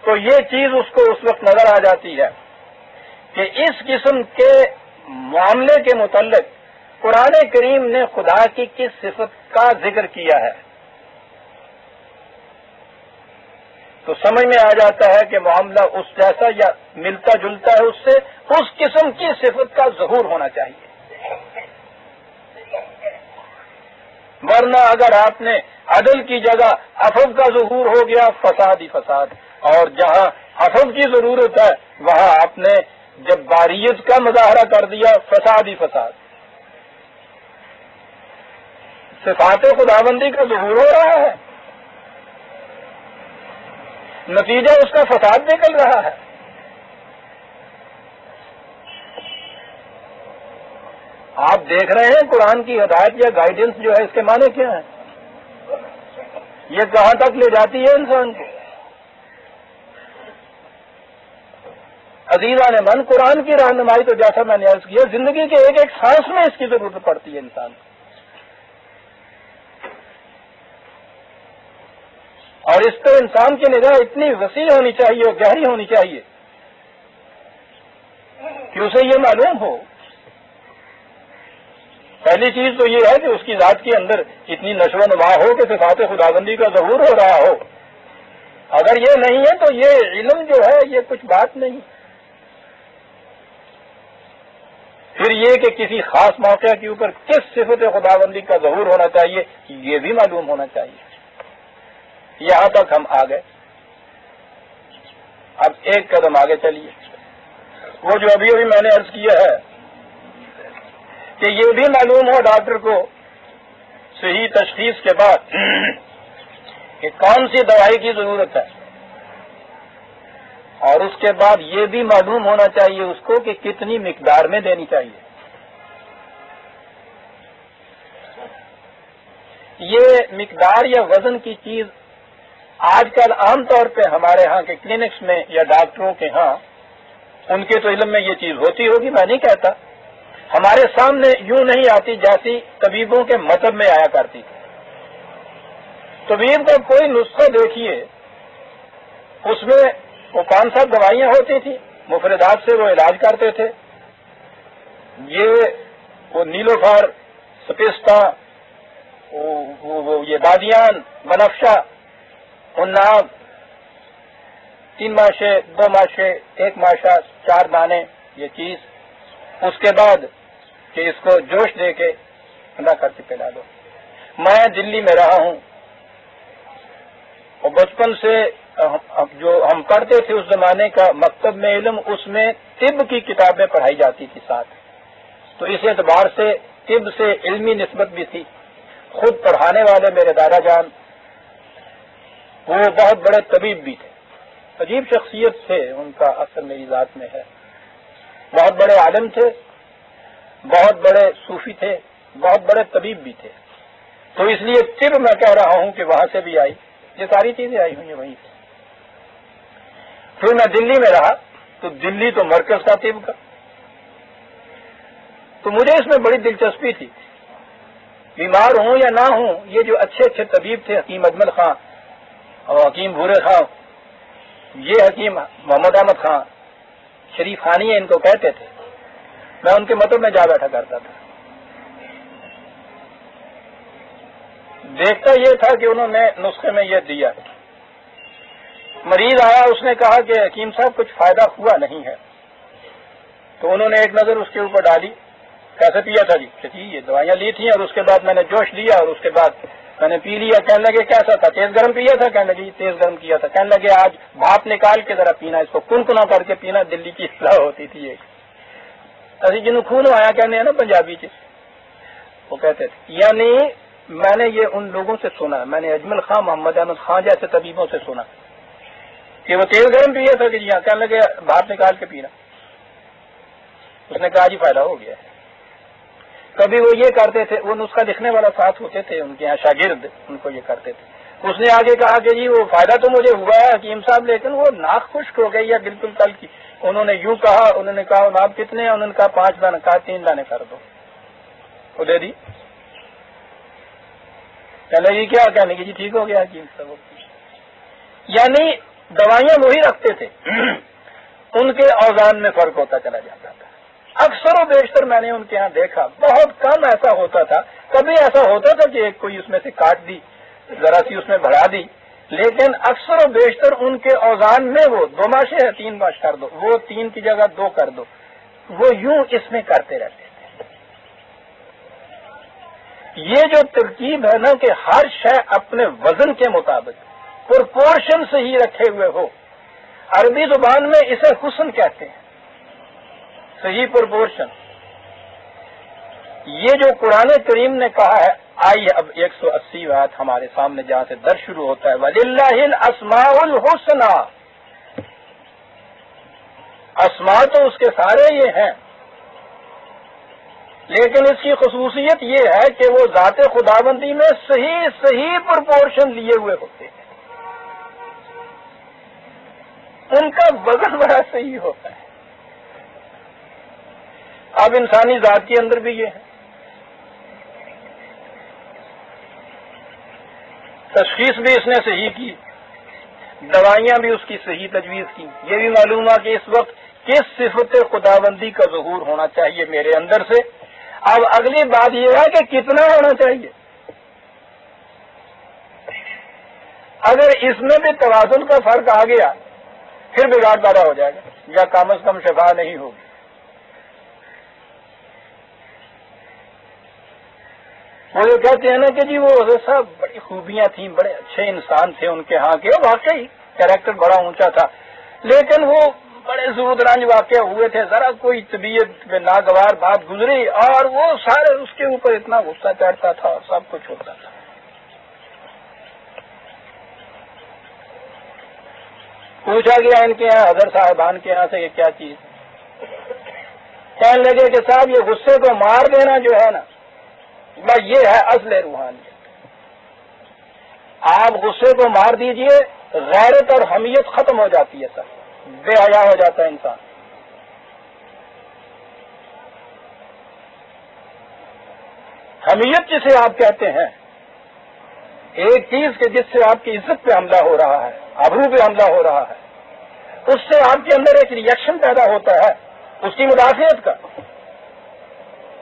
तो ये चीज़ उसको उस वक्त नज़र आ जाती है कि इस किस्म के मामले के मुतलक पुराने करीम ने खुदा की किस सिफत का ज़िक्र किया है। तो समझ में आ जाता है कि मामला उस जैसा या मिलता जुलता है उससे, उस किस्म की सिफत का जहूर होना चाहिए। वरना अगर आपने अदल की जगह अफब का जहूर हो गया, फसाद ही फसाद। और जहाँ अफब की ज़रूरत है, वहाँ आपने जब बारियत का मुजाहरा कर दिया, फसाद ही फसाद। सिफात खुदाबंदी का जहूर हो रहा है। नतीजा उसका फसाद निकल रहा है। आप देख रहे हैं कुरान की हदायत या गाइडेंस जो है, इसके माने क्या है? ये कहाँ तक ले जाती है इंसान को? अजीजा ने मन कुरान की रहनुमाई तो जैसा मैंने अर्ज़ किया, ज़िंदगी के एक एक सांस में इसकी ज़रूरत पड़ती है इंसान को। और इस पर इंसान की निगाह इतनी वसी होनी चाहिए और गहरी होनी चाहिए कि उसे ये मालूम हो। पहली चीज़ तो ये है कि उसकी जात के अंदर इतनी नशो हो कि सिफात खुदाबंदी का जहूर हो रहा हो। अगर ये नहीं है तो ये इलम जो है, ये कुछ बात नहीं। फिर ये कि किसी खास मौके के ऊपर किस सिफत खुदाबंदी का जहूर होना चाहिए, ये भी मालूम होना चाहिए। यहाँ तक हम आ गए। अब एक कदम आगे चलिए। वो जो अभी अभी मैंने अर्ज़ किया है कि ये भी मालूम हो डॉक्टर को, सही तशखीस के बाद, कि कौन सी दवाई की ज़रूरत है। और उसके बाद ये भी मालूम होना चाहिए उसको कि कितनी मिकदार में देनी चाहिए। ये मिकदार या वज़न की चीज़ आजकल आमतौर पे हमारे यहाँ के क्लिनिक्स में या डॉक्टरों के यहाँ उनके तो इलम में ये चीज़ होती होगी मैं नहीं कहता। हमारे सामने यूँ नहीं आती जैसी तबीबों के मतलब में आया करती थी। तबीब का कोई नुस्खा देखिए उसमें वो पाँच सात दवाइयाँ होती थी मुफरदात से वो इलाज करते थे। ये वो नीलोफार सपिस्ता वो, वो, वो ये बादियान बनफ्शा उन्नाब तीन माशे दो माशे एक माशा चार दाने ये चीज़। उसके बाद कि इसको जोश दे के ठंडा करके पिला दो। मैं दिल्ली में रहा हूँ। और बचपन से जो हम पढ़ते थे उस जमाने का मकतब में इलम, उसमें तिब की किताबें पढ़ाई जाती थी साथ। तो इस एतबार से तिब से इल्मी नस्बत भी थी। खुद पढ़ाने वाले मेरे दादा जान वो बहुत बड़े तबीब भी थे। अजीब शख्सियत थे, उनका असर मेरी जात में है। बहुत बड़े आलम थे, बहुत बड़े सूफी थे, बहुत बड़े तबीब भी थे। तो इसलिए तिब मैं कह रहा हूँ कि वहाँ से भी आई। ये सारी चीज़ें आई हुई वहीं से। फिर मैं दिल्ली में रहा तो दिल्ली तो मरकज था तिब का। तो मुझे इसमें बड़ी दिलचस्पी थी। बीमार हूँ या ना हूँ, ये जो अच्छे अच्छे तबीब थे, हकीम अजमल खां और हकीम भूरे खां ये हकीम मोहम्मद अहमद खां शरीफ खानी इनको कहते थे। मैं उनके मतों में जा बैठा करता था। देखता ये था कि उन्होंने नुस्खे में यह दिया। मरीज़ आया, उसने कहा कि हकीम साहब, कुछ फ़ायदा हुआ नहीं है। तो उन्होंने एक नज़र उसके ऊपर डाली। कैसे पिया था जी। कहती ये दवाइयाँ ली थी और उसके बाद मैंने जोश लिया और उसके बाद मैंने पी लिया। कहने लगे, कैसा था? तेज गर्म पिया था? कहने लगे तेज गर्म किया था। कहने लगे, आज भाप निकाल के जरा पीना, इसको कुनकुना करके पीना, दिल्ली की सलाह होती थी एक अभी जिन्होंने खून आया, कहने ना पंजाबी च वो कहते थे, यानी मैंने ये उन लोगों से सुना मैंने अजमल खां, मोहम्मद अहमद खां जैसे तबीबों से सुना कि वो तेज गर्म पिया था कि जी हाँ। कहने लगे, भाप निकाल के पीना। उसने कहा जी फ़ायदा हो गया है। कभी वो ये करते थे, वो नुस्खा लिखने वाला साथ होते थे, उनके यहाँ शागिर्द उनको ये करते थे। उसने आगे कहा कि जी, वो फ़ायदा तो मुझे हुआ है हकीम साहब, लेकिन वो नाक खुश्क हो गई या बिल्कुल कल की। उन्होंने यूँ कहा, उन्होंने कहा नाप कितने हैं? उन्होंने कहा, पाँच दाने। कहा, तीन दाने कर दो। वो दे दी। कहने जी क्या? कहने की जी, ठीक हो गया हकीम साहब यानी दवाइयाँ वही रखते थे, उनके औजान में फ़र्क होता चला जाता था। अक्सर बेशतर मैंने उनके यहाँ देखा। बहुत कम ऐसा होता था। कभी ऐसा होता था कि एक कोई उसमें से काट दी, जरा सी उसमें बढ़ा दी। लेकिन अक्सर बेशतर उनके औजान में वो दो माशे है, तीन माश कर दो। वो तीन की जगह दो कर दो। वो यूँ इसमें करते रहते थे। ये जो तरकीब है ना कि हर शय अपने वज़न के मुताबिक प्रोपोर्शन से ही रखे हुए हो। अरबी ज़ुबान में इसे हुसन कहते हैं। सही प्रपोर्शन ये जो कुरान करीम ने कहा है आई अब 180 बात हमारे सामने जहाँ से दर शुरू होता है। वलिल्लाहिल असमाउल हुसना। असमा तो उसके सारे ये हैं। लेकिन इसकी खसूसियत ये है कि वो जाते खुदाबंदी में सही सही प्रपोर्शन लिए हुए होते हैं। उनका वज़न बड़ा सही होता है। अब इंसानी जात के अंदर भी ये है। तशखीस भी इसने सही की, दवाइयाँ भी उसकी सही तजवीज की। ये भी मालूम हुआ कि इस वक्त किस सिफत खुदाबंदी का जहूर होना चाहिए मेरे अंदर से। अब अगली बात यह है कि कितना होना चाहिए। अगर इसमें भी तवाजुन का फ़र्क आ गया, फिर बिगाड़ पैदा हो जाएगा, या कम अज कम शफा नहीं होगी। वो जो कहते हैं ना कि जी वो सब बड़ी खूबियाँ थी, बड़े अच्छे इंसान थे उनके यहाँ के वाकई कैरेक्टर बड़ा ऊँचा था। लेकिन वो बड़े जरूदरंज वाक्य हुए थे, जरा कोई तबीयत में नागवार बात गुजरी और वो सारे उसके ऊपर इतना गुस्सा चढ़ता था, सब कुछ होता था। पूछा गया इनके यहाँ, हजर साहबान के यहाँ से ये क्या चीज़? कहने लगे कि साहब, ये गुस्से को मार देना जो है ना बस ये है असल रूहानी। आप गुस्से को मार दीजिए, गैरत और हमीयत खत्म हो जाती है सर। बेहया हो जाता है इंसान। हमीयत जिसे आप कहते हैं, एक चीज़ के जिससे आपकी इज़्ज़त पे हमला हो रहा है आबरू पे हमला हो रहा है, उससे आपके अंदर एक रिएक्शन पैदा होता है, उसकी मुदाफियत का।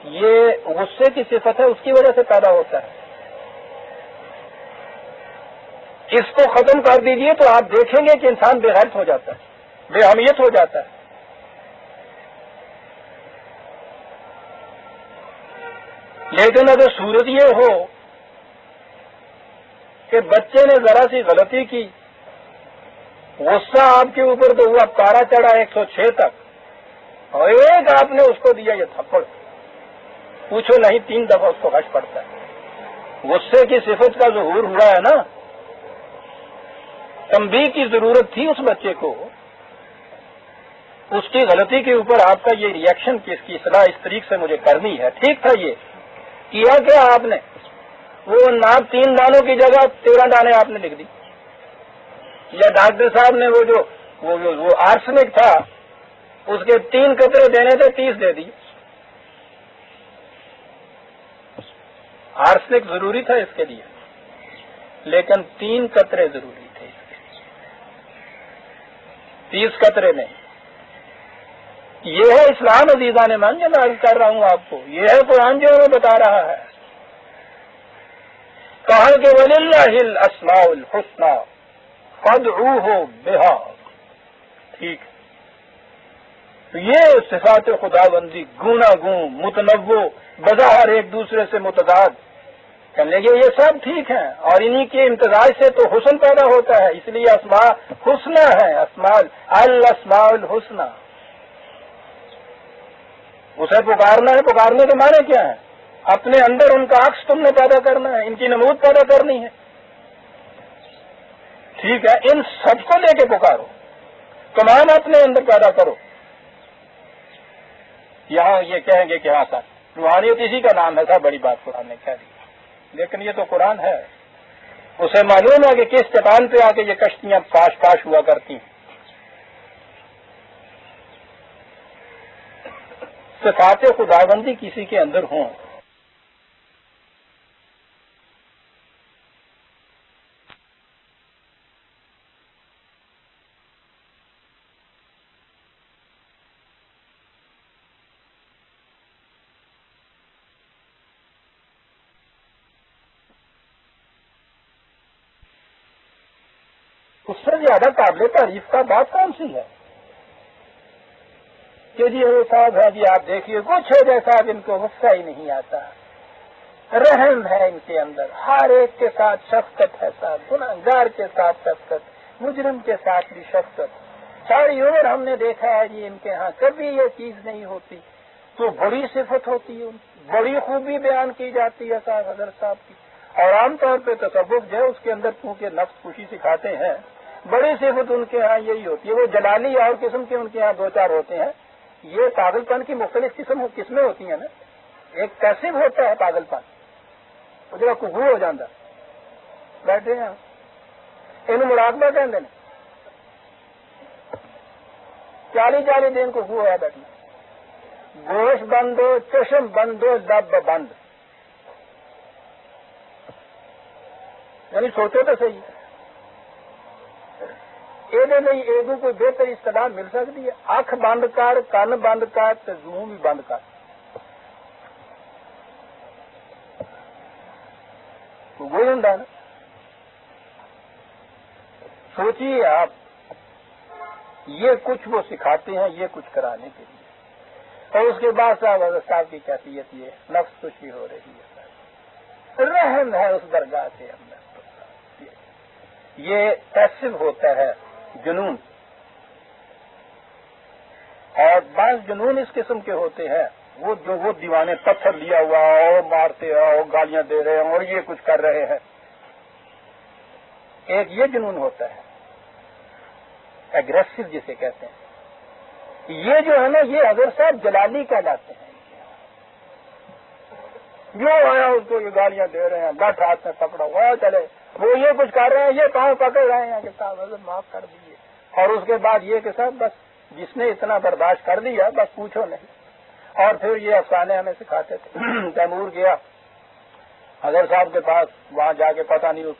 ये गुस्से की सिफत है, उसकी वजह से पैदा होता है। इसको खत्म कर दीजिए तो आप देखेंगे कि इंसान बेहद हो जाता है बेहमियत हो जाता है। लेकिन अगर सूरत ये हो कि बच्चे ने जरा सी गलती की, गुस्सा आपके ऊपर तो हुआ, पारा चढ़ा 106 तक, और एक आपने उसको दिया ये थप्पड़। पूछो नहीं तीन दफ़ा उसको हश पड़ता है। गुस्से की सिफत का जहूर हुआ है ना? तंबी की ज़रूरत थी उस बच्चे को। उसकी गलती के ऊपर आपका ये रिएक्शन कि इसकी सलाह इस तरीक से मुझे करनी है? ठीक था ये। किया क्या आपने? वो नाप तीन दानों की जगह तेरह दाने आपने लिख दी। या डॉक्टर साहब ने वो जो वो वो, वो आर्सनिक था उसके तीन कतरे देने थे तीस दे दिए। आर्सनिक ज़रूरी था इसके लिए, लेकिन तीन कतरे ज़रूरी थे तीस कतरे नहीं। ये है इस्लाम अजीजा ने मान मैं कर रहा हूँ आपको। ये है कुरान जो हमें बता रहा है। कहा कि वलिल्लाहिल अस्माउल हुस्ना फदऊ हो बेहा। ठीक। तो ये सिफात खुदाबंदी गुना गु मुतनवो बजाहर एक दूसरे से मुतदाद कहने लगे ये सब ठीक है। और इन्हीं के इम्तजाज से तो हुसन पैदा होता है, इसलिए असमा, हुसना है, असमाल अल असमाउल हुसना। उसे पुकारना है, पुकारने के माने क्या है? अपने अंदर उनका अक्स तुमने पैदा करना है, इनकी नमूद पैदा करनी है। ठीक है, इन सबको लेके पुकारो। तमाम अपने अंदर पैदा करो। यहाँ ये कहेंगे कि हाँ सर, रूहानियत इसी का नाम है सर, बड़ी बात कुरान ने कह दी लेकिन ये तो कुरान है। उसे मालूम है कि किस चटान पे आके ये कश्तियाँ काश काश हुआ करती हैं। खुदाबंदी किसी के अंदर हों। उससे ज़्यादा काबिल तारीफ़ का बात कौन सी है? कि जी वो साहब है जी, आप देखिए कुछ हो जाए साहब इनको गुस्सा ही नहीं आता। रहम है इनके अंदर। हर एक के साथ शफकत है साहब गुनागार के साथ शफकत, मुजरम के साथ भी शफकत। सारी उम्र हमने देखा है जी, इनके यहाँ कभी ये चीज़ नहीं होती। तो बड़ी सिफत होती है बड़ी खूबी बयान की जाती है साहब हजर साहब की। और आमतौर पर तसवुफ जो है, उसके अंदर क्योंकि नफ्स खुशी सिखाते हैं बड़ी सिफत उनके यहाँ यही होती है। वो जलाली और किस्म के उनके यहाँ दो चार होते हैं। ये पागलपन की मुख्तलिफ़ किस्म, किस्में होती हैं ना। एक पैसिव होता है पागलपन। वो जो कुकू हो जाता बैठे हैं। इन मुराकबा कहते हैं। चाली चाली दिन को हुआ है बैठना। गोश बंद हो चशम बंद हो दब बंद। यानी सोचो तो सही। ਇਹਦੇ ਲਈ ਇਹਨੂੰ ਕੋਈ ਬਿਹਤਰ ਇਸਤਲਾਹ ਮਿਲ ਸਕਦੀ ਹੈ ਅੱਖ ਬੰਦ ਕਰ ਕੰਨ ਬੰਦ ਕਰ ਤੇ ਜ਼ੂਮ ਵੀ ਬੰਦ ਕਰ वही होता है सोचिए आप ये कुछ वो सिखाते हैं ये कुछ कराने के लिए और उसके बाद साहब अगर साहब की कैफियत ये नफ्स खुशी हो रही है रहम है उस दरगाह से अंदर ये पैसिव होता है जुनून। और बास जुनून इस किस्म के होते हैं। वो जो वो दीवाने पत्थर लिया हुआ और मारते और गालियाँ दे रहे हैं और ये कुछ कर रहे हैं। एक ये जुनून होता है। एग्रेसिव जिसे कहते हैं। ये जो है ना, ये अगर साहब जलाली कहलाते हैं। जो आया उसको ये गालियाँ दे रहे हैं गठ हाथ में पकड़ा हुआ चले। वो ये कुछ कर रहे हैं, ये पाँव पकड़ रहे हैं, कि साहब माफ़ कर दीजिए। और उसके बाद ये कि साहब, बस जिसने इतना बर्दाश्त कर दिया बस पूछो नहीं। और फिर ये अफसाने हमें सिखाते थे। <clears throat> तैमूर गया। अगर साहब के पास वहाँ जाके पता नहीं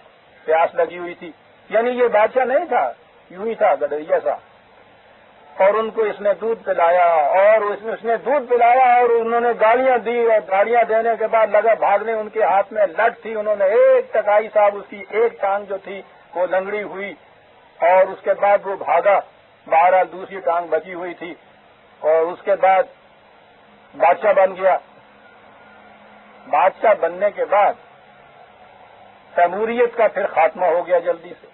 प्यास लगी हुई थी। यानी ये बादशाह नहीं था, यूँ ही था गडरिया सा। और उनको इसने दूध पिलाया और उसने उसने दूध पिलाया और उन्होंने गालियाँ दी और गालियाँ देने के बाद लगा भागने उनके हाथ में लट थी। उन्होंने एक टकाई साहब उसकी एक टांग जो थी, वो लंगड़ी हुई और उसके बाद वो भागा। बहरहाल दूसरी टांग बची हुई थी और उसके बाद बादशाह बन गया। बादशाह बनने के बाद तैमूरियत का फिर खात्मा हो गया जल्दी से।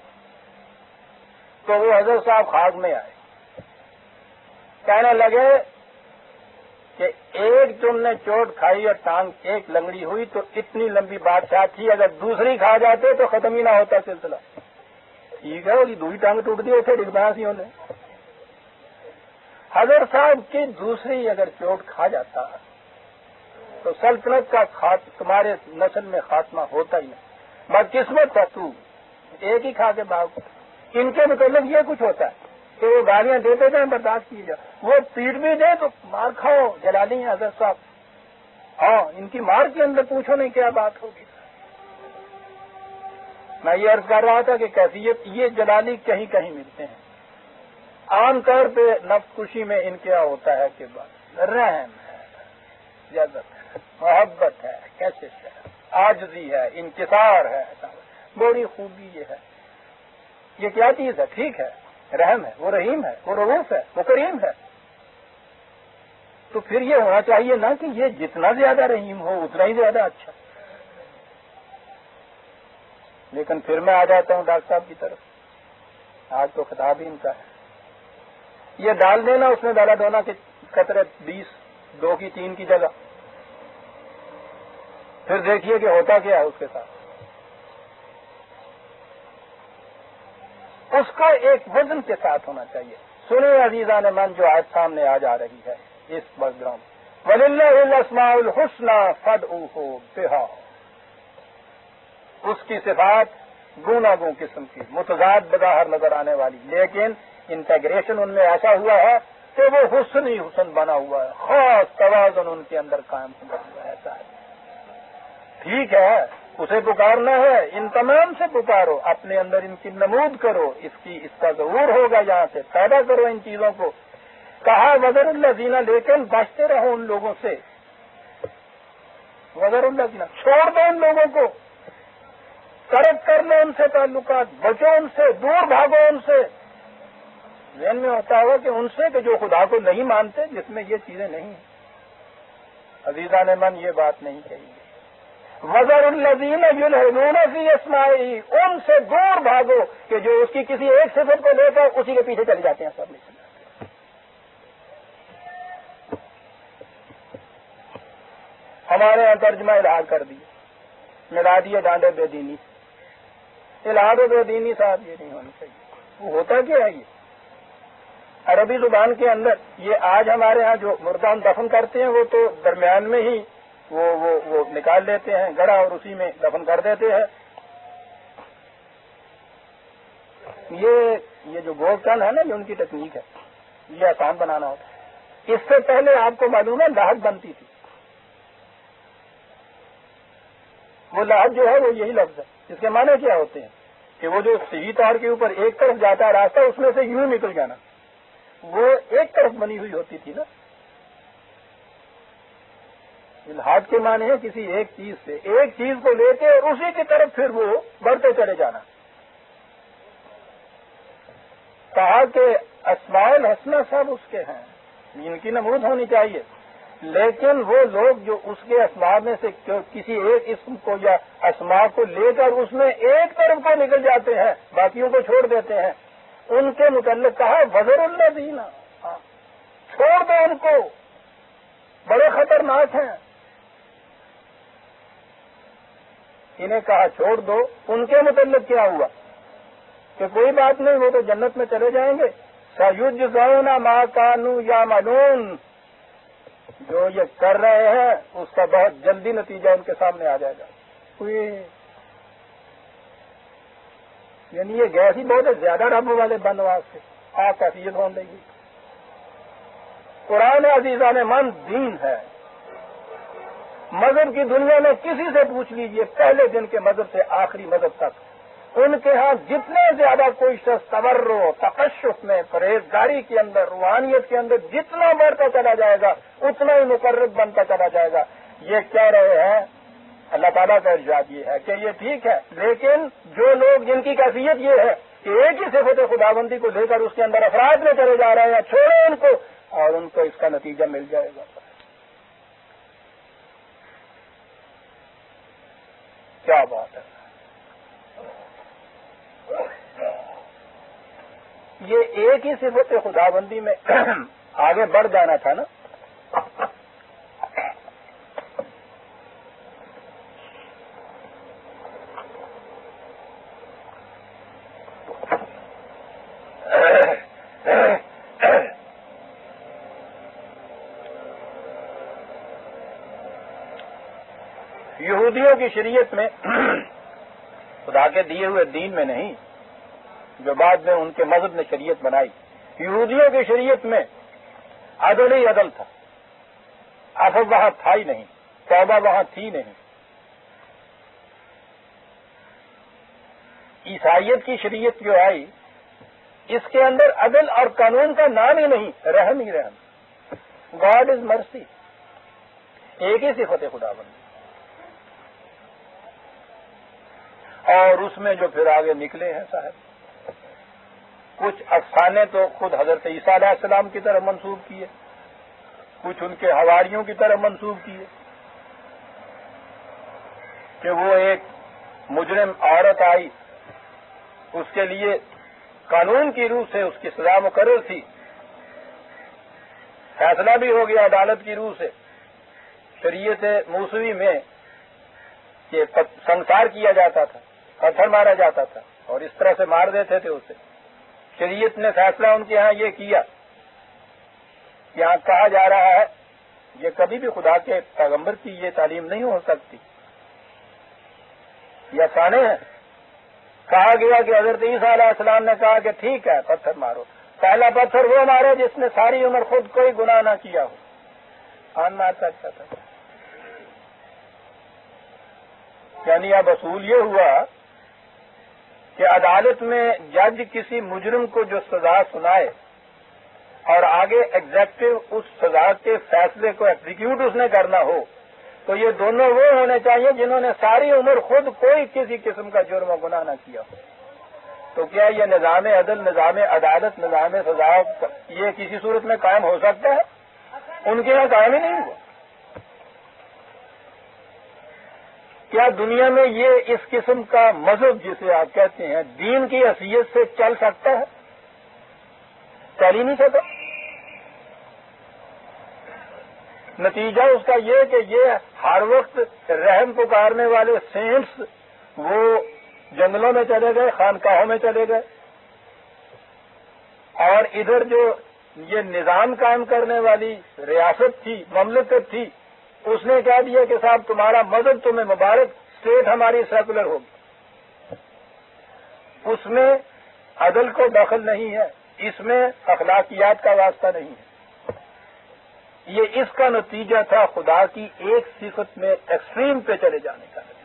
तो वो हज़रत साहब खाग में आए। कहने लगे कि एक तुमने चोट खाई और टांग एक लंगड़ी हुई तो इतनी लंबी बादशाह थी, अगर दूसरी खा जाते तो खत्म ही ना होता सिलसिला। ठीक है, उसकी दूसरी टांग टूट दी उसे डिगना सी उन्हें हजर साहब की दूसरी अगर चोट खा जाता तो सल्तनत का खात तुम्हारे नस्ल में खात्मा होता ही नहीं। बदकिस्मत था तू, एक ही खा के भाग। इनके मतलब ये कुछ होता है। कि वो गालियाँ देते थे, बर्दाश्त की जा। वो पीट भी दे तो मार खाओ, जलाली है हज़रत साहब। हाँ इनकी मार के अंदर पूछो नहीं क्या बात होगी। मैं ये अर्ज़ कर रहा था कि कैफियत, ये जलाली कहीं कहीं मिलते हैं। आमतौर पे नफ्स खुशी में इन क्या होता है कि बस रहम है जजत है, मोहब्बत है, कैसे है, आजजी है इंतज़ार है बड़ी खूबी ये है। ये क्या चीज़ है? ठीक है। रहम है, वो रहीम है, वो रऊफ है, वो करीम है। तो फिर ये होना चाहिए ना कि ये जितना ज़्यादा रहीम हो, उतना ही ज़्यादा अच्छा। लेकिन फिर मैं आ जाता हूँ डॉक्टर साहब की तरफ़। आज तो खिताब ही इनका है। ये डाल देना उसमें डाला दोना के कतरे, बीस, दो की, तीन की जगह। फिर देखिए कि होता क्या है उसके साथ। उसका एक वज़न के साथ होना चाहिए। सुनिए अजीजा ने मन जो आज सामने आ जा रही है, इस बैकग्राउंड वलिल्लास्माउल हुस्ना फद हो बेहा। उसकी सिफात गुनागुन किस्म की, मुतजाद बदाहर नज़र आने वाली। लेकिन इंटेग्रेशन उनमें ऐसा हुआ है कि वो हुसन ही हुसन बना हुआ है। खास तवाजन उनके अंदर कायम हुआ ऐसा है। ठीक है उसे पुकारना है। इन तमाम से पुकारो। अपने अंदर इनकी नमूद करो। इसकी, इसका ज़रूर होगा यहाँ से। पैदा करो इन चीज़ों को। कहा वजरुल्ला जीना लेकिन बचते रहो उन लोगों से। वजरुल्ला जीना छोड़ दो उन लोगों को। तरक कर लो उनसे ताल्लुकात। बचो उनसे। दूर भागो उनसे। जहन में होता होगा कि उनसे कि जो खुदा को नहीं मानते, जिसमें ये चीज़ें नहीं है। अजीजा ने मन ये बात नहीं कही। वजरुल्लजीन युलहनून फ़ी अस्माई उनसे दूर भागो कि जो उसकी किसी एक सिफत को लेकर उसी के पीछे चले जाते हैं सब हमारे यहाँ तर्जमा इलाज कर दिए मिला दिए डांडे बेदीनी। इलाज बेदीनी साहब, ये नहीं होनी चाहिए। वो होता क्या है ये? अरबी ज़ुबान के अंदर ये आज हमारे यहाँ जो मुर्दा दफन करते हैं, वो तो दरमियान में ही वो वो वो निकाल लेते हैं, गड़ा और उसी में दफन कर देते हैं। ये ये जो गोकन है ना, ये उनकी तकनीक है। ये आसान बनाना होता है। इससे पहले आपको मालूम है लाहट बनती थी। वो लाहट जो है, वो यही लफ्ज है। इसके माने क्या होते हैं? कि वो जो सही तार के ऊपर एक तरफ़ जाता है रास्ता, उसमें से यूँ निकल जाना। वो एक तरफ़ बनी हुई होती थी ना इल्हाद के माने है किसी एक चीज़ से। एक चीज़ को लेके और उसी की तरफ़ फिर वो बढ़ते चले जाना। कहा कि असमाल हसना सब उसके हैं। इनकी नमूद होनी चाहिए। लेकिन वो लोग जो उसके असमा में से किसी एक इसम को या असमा को लेकर उसमें एक तरफ़ को निकल जाते हैं, बाकियों को छोड़ देते हैं, उनके मुतल कहा वजरुल्ला दीना हाँ। छोड़ दो उनको। बड़े खतरनाक हैं। इन्हें कहा छोड़ दो उनके मुतल क्या हुआ? कि कोई बात नहीं वो तो जन्नत में चले जाएँगे। सयुज गौना माँ कानू या मनून जो ये कर रहे हैं उसका बहुत जल्दी नतीजा उनके सामने आ जाएगा। यानी ये गैस ही बहुत ज़्यादा रब वाले बनवास से आप कैफियत होने लेगी कुरान अजीजा ने मन दीन है। मज़हब की दुनिया में किसी से पूछ लीजिए, पहले दिन के मज़हब से आखिरी मज़हब तक। उनके यहाँ जितने ज़्यादा कोई शख्स तवर्रो तकशुफ में, परहेजगारी के अंदर, रूहानियत के अंदर जितना बढ़ता चला जाएगा, उतना ही मुकर्रब बनता चला जाएगा। ये कह रहे हैं? अल्लाह ताला का इर्जाद ये है कि ये ठीक है, लेकिन जो लोग जिनकी कैफियत ये है कि एक ही सिफत खुदाबंदी को लेकर उसके अंदर अफराद में चले जा रहे हैं, छोड़ो उनको, और उनको इसका नतीजा मिल जाएगा। बात है। ये एक ही सिफत खुदाबंदी में <clears throat> आगे बढ़ जाना था ना यहूदियों की शरीयत में खुदा के दिए हुए दीन में नहीं, जो बाद में उनके मज़हब ने शरीयत बनाई। यहूदियों की शरीयत में अदल ही अदल था। अफव वहाँ था ही नहीं, तौबा वहाँ थी नहीं। ईसाइत की शरीयत जो आई, इसके अंदर अदल और कानून का नाम ही नहीं, रहम ही रहम। गॉड इज़ मर्सी एक ही सिफत है खुदाबंदी। और उसमें जो फिर आगे निकले हैं साहब। कुछ अफसाने तो खुद हज़रत ईसा की तरफ़ मंसूब किए। कुछ उनके हवारियों की तरफ़ मंसूब किए। कि वो एक मुजरिम औरत आई। उसके लिए कानून की रूह से उसकी सजा मुकर थी। फैसला भी हो गया अदालत की रूह से। शरीयत मूसवी में ये संसार किया जाता था। पत्थर मारा जाता था और इस तरह से मार देते थे उसे। शरीयत ने फैसला उनके यहाँ ये किया यहाँ कहा जा रहा है, ये कभी भी खुदा के पैगंबर की ये तालीम नहीं हो सकती। ये अफसाने हैं। कहा गया कि हज़रत ईसा ने कहा कि ठीक है, पत्थर मारो। पहला पत्थर वो मारो जिसने सारी उम्र खुद कोई गुनाह ना किया हो। आन मार सकता था। यानी अब असूल ये हुआ कि अदालत में जज किसी मुजरिम को जो सजा सुनाए और आगे एग्जेक्टिव उस सजा के फैसले को एग्जीक्यूट उसने करना हो तो ये दोनों वो होने चाहिए जिन्होंने सारी उम्र खुद कोई किसी किस्म का जुर्म गुनाह न किया हो। तो क्या ये निज़ाम अदल, निज़ाम अदालत, निज़ाम सजा ये किसी सूरत में कायम हो सकता है? उनके यहाँ कायम ही नहीं हुआ। क्या दुनिया में ये इस किस्म का मज़हब जिसे आप कहते हैं, दीन की हैसियत से चल सकता है? चल ही नहीं सकता। नतीजा उसका ये कि ये हर वक्त रहम पुकारने वाले सेंट्स वो जंगलों में चले गए, खानकाहों में चले गए। और इधर जो ये निज़ाम कायम करने वाली रियासत थी, ममलकत थी उसने कह दिया कि साहब, तुम्हारा मदद तुम्हें मुबारक स्टेट हमारी सेकुलर होगी। उसमें अदल को दखल नहीं है, इसमें अखलाकियात का वास्ता नहीं है। ये इसका नतीजा था खुदा की एक सिफत में एक्सट्रीम पे चले जाने का नतीजा।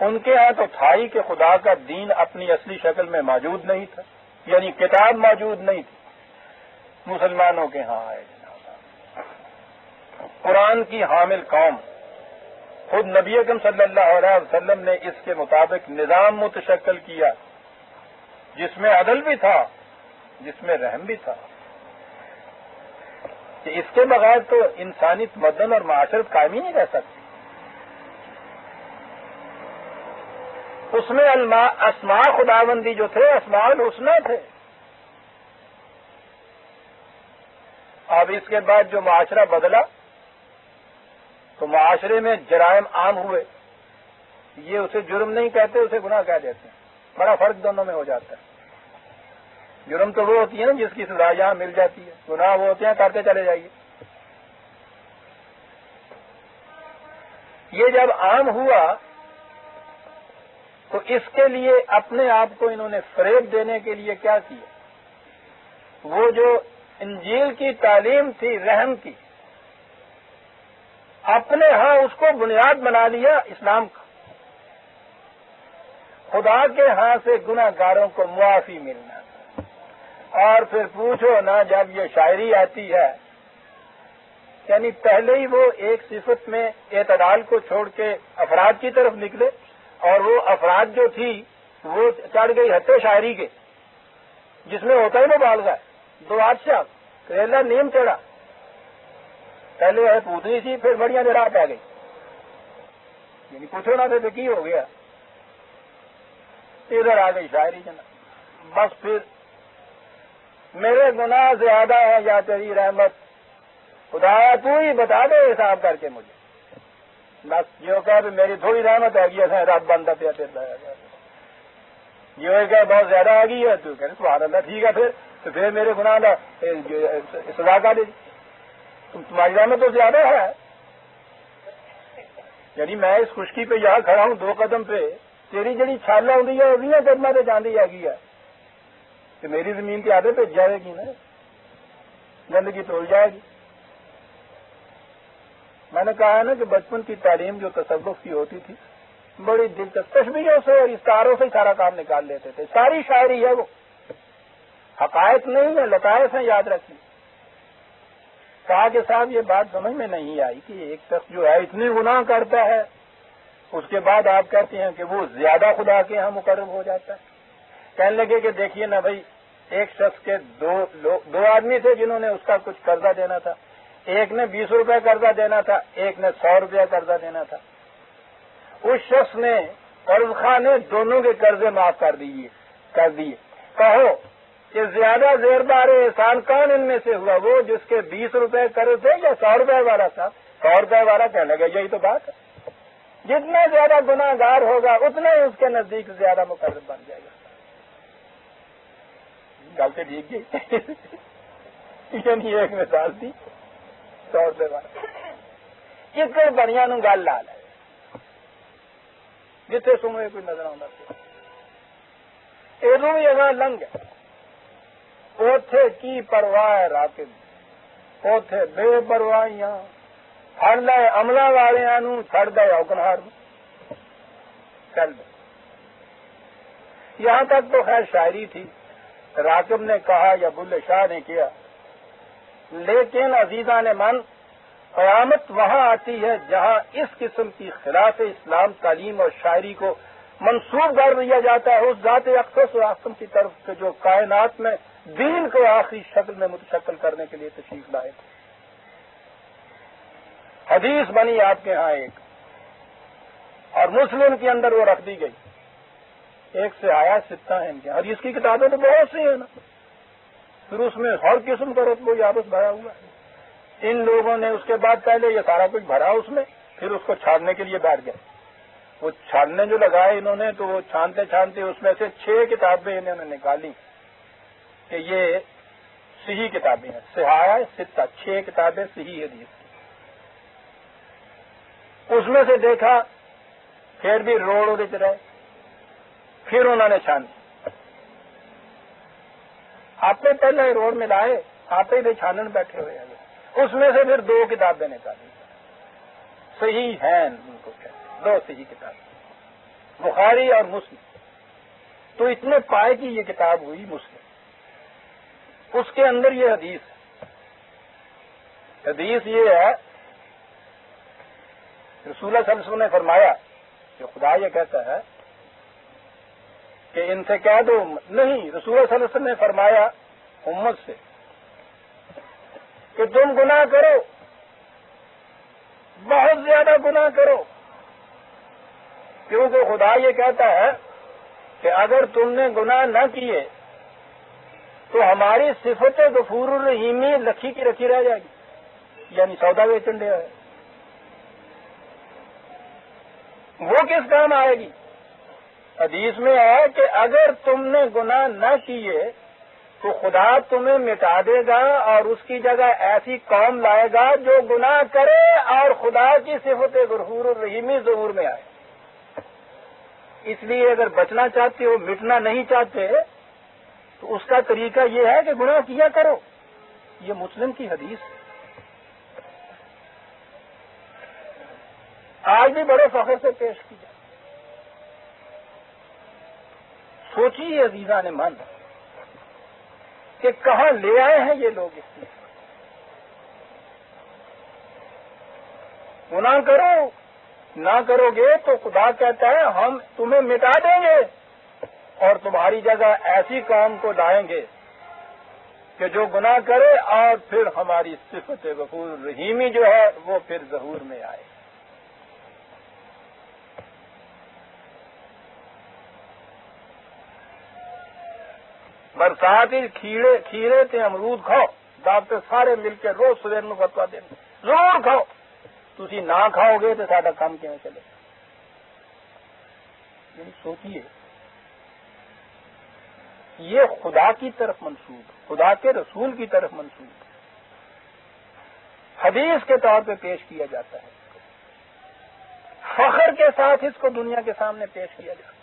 उनके यहाँ तो था ही कि खुदा का दीन अपनी असली शक्ल में मौजूद नहीं था, यानी किताब मौजूद नहीं थी। मुसलमानों के यहाँ आए कुरान की हामिल कौम। खुद नबी अकम वसल्लम ने इसके मुताबिक निज़ाम मुतशक्ल किया, जिसमें अदल भी था, जिसमें रहम भी था। कि इसके बगैर तो इंसानी मदन और माशरत कायम ही नहीं रह सकती। उसमें असमा खुदाबंदी जो थे असमाल हुसना थे। अब इसके बाद जो माशरा बदला तो माशरे में जराइम आम हुए। ये उसे जुर्म नहीं कहते, उसे गुनाह कह देते हैं। बड़ा फ़र्क दोनों में हो जाता है। जुर्म तो वो होती है ना, जिसकी सजा मिल जाती है। गुनाह वो होते हैं, करते चले जाइए। ये जब आम हुआ तो इसके लिए अपने आप को इन्होंने फरेब देने के लिए क्या किया? वो जो इंजील की तालीम थी, रहम की अपने यहाँ उसको बुनियाद बना लिया इस्लाम का। खुदा के हाथ से गुनागारों को मुआफी मिलना। और फिर पूछो ना, जब ये शायरी आती है, यानी पहले ही वो एक सिफत में एतदाल को छोड़ के अफराद की तरफ़ निकले, और वो अफराद जो थी, वो चढ़ गई हत्या शायरी के, जिसमें होता ही मुबालगा, दो बादशाह करेला नीम चढ़ा पहले है पूतनी थी, फिर बढ़िया जरा आ गई। यानी पूछो ना थे तो की हो गया? इधर आ गई शायरी जना बस फिर, मेरे गुनाह ज़्यादा है, या तेरी रहमत? खुदाया तू ही बता दे हिसाब करके मुझे। बस जो कह मेरी थोड़ी रहमत है गई रब बंदा पे जो कह, बहुत ज़्यादा आ गई है तू कह सुहार ठीक है फिर। तो फिर मेरे गुनाह का सजा का दे। तुम्हारी राह में तो ज़्यादा है। यानी मैं इस खुशकी पे यहाँ खड़ा हूँ दो कदम पे। तेरी जड़ी छाल ਆਉਂਦੀ तो है ਉਹਦੀਆਂ कदम से ਜਾਂਦੀ ਹੈਗੀ है। ਤੇ मेरी ज़मीन के आधे भेज जाएगी ना। गंदगी तोल जाएगी। मैंने कहा है ना कि बचपन की तालीम जो तसवुफ की होती थी, बड़ी दिलचस्प तस्वीरों से और इशारों से सारा काम निकाल लेते थे। सारी शायरी है वो। हकायत नहीं है लतायत है, याद रखी कहा कि साहब, ये बात समझ में नहीं आई कि एक शख्स जो है इतनी गुनाह करता है, उसके बाद आप कहते हैं कि वो ज़्यादा खुदा के यहाँ मुकर्रब हो जाता है। कहने लगे कि देखिए ना भाई, एक शख्स के दो दो आदमी थे जिन्होंने उसका कुछ कर्जा देना था। एक ने बीस रुपए कर्जा देना था, एक ने सौ रुपया कर्जा देना था। उस शख्स ने कर्ज खा ने दोनों के कर्जे माफ़ कर दिए कर दिए। कहो कि ज़्यादा जेरदार एहसान कौन इनमें से हुआ? वो जिसके बीस रुपए कर थे या सौ रुपए वाला था? सौ रुपए वाला कहने लगे यही तो बात है। जितना ज़्यादा गुनाहगार होगा, उतना ही उसके नज़दीक ज़्यादा मुकदम बन जाएगा। गल तो ठीक गई <laughs> यानी एक मिसाल थी सौ रुपए वाला। इसके बढ़िया गल ला ले जिते सुनो कोई नज़र आना एदू भी अगर लंघ है। ਕੀ ਪਰਵਾਹ ਹੈ ਰਾਕਿਬ ਉਥੇ ਬੇਪਰਵਾਹੀਆਂ ਫੜ ਲੈ ਅਮਲਾ ਵਾਲਿਆਂ ਨੂੰ ਛੱਡ ਦੇ ਔਕਨਹਾਰ ਨੂੰ ਚੱਲ यहां तक तो खैर शायरी थी राकिब ने कहा या बुल्ले शाह ने किया लेकिन अजीजा ने मन कयामत वहां आती है जहां इस किस्म की खिलाफ इस्लाम तालीम और शायरी को मंसूब कर दिया जाता है उस जात अक्सर आसम की तरफ से जो कायनात में दीन को आखिरी शक्ल में मुतशक्ल करने के लिए तशरीफ़ लाए थे। हदीस बनी आपके यहाँ एक, और मुस्लिम के अंदर वो रख दी गई। एक से आया सित्ता है इनके। हदीस की किताबें तो बहुत सी है ना। फिर उसमें हर किस्म का रतबो याबस भरा हुआ इन लोगों ने उसके बाद पहले ये सारा कुछ भरा उसमें, फिर उसको छाड़ने के लिए बैठ गए। वो छाड़ने जो लगाए इन्होंने तो वो छानते छानते उसमें से छह किताबें इन्होंने निकाली। कि ये सही किताबें हैं। सिहाया सित्ता छह किताबें सही हदीस की। उसमें से देखा, फिर भी रोड उड़च रहे फिर उन्होंने छान आपने पहले रोड में लाए, आप ही छानन बैठे हुए हैं। उसमें से फिर दो किताबें निकाली। सही है उनको कहते दो सही किताब। बुखारी और मुस्लिम। तो इतने पाए की ये किताब हुई मुस्लिम। उसके अंदर ये हदीस हदीस ये है, रसूल सल्लम ने फरमाया, जो खुदा ये कहता है, कि इनसे कह दो, नहीं, रसूल सल्लम ने फरमाया उम्मत से, कि तुम गुनाह करो, बहुत ज़्यादा गुनाह करो। क्योंकि खुदा ये कहता है कि अगर तुमने गुनाह न किए तो हमारी सिफत गफूर रहीमी लखी की रखी रह जाएगी। यानी सौदा बेचन दिया है। वो किस काम आएगी? हदीस में है कि अगर तुमने गुनाह न किए तो खुदा तुम्हें मिटा देगा और उसकी जगह ऐसी कौम लाएगा जो गुनाह करे और खुदा की सिफत गफूर रहीमी ज़रूर में आए। इसलिए अगर बचना चाहते हो, मिटना नहीं चाहते तो उसका तरीका यह है कि गुनाह किया करो। ये मुस्लिम की हदीस आज भी बड़े फखर से पेश किया सोचिए अजीजा ने मन कि कहा ले आए हैं ये लोग इसमें गुनाह करो, ना करोगे तो खुदा कहता है, हम तुम्हें मिटा देंगे। और तुम्हारी जगह ऐसी काम को लाएँगे कि जो गुनाह करे और फिर हमारी सिफत गफूर रहीमी जो है, वो फिर जहूर में आए। बरसात खीरे खीरे थे अमरूद खाओ डॉक्टर सारे मिलकर रोज सवेर ਨੂੰ फतवा देंगे ज़रूर खाओ। तुसी ना खाओगे तो साडा काम क्यों चलेगा? सोचिए। ये खुदा की तरफ़ मंसूब, खुदा के रसूल की तरफ़ मंसूब। हदीस के तौर पे पेश किया जाता है। फखर के साथ इसको दुनिया के सामने पेश किया जाता है।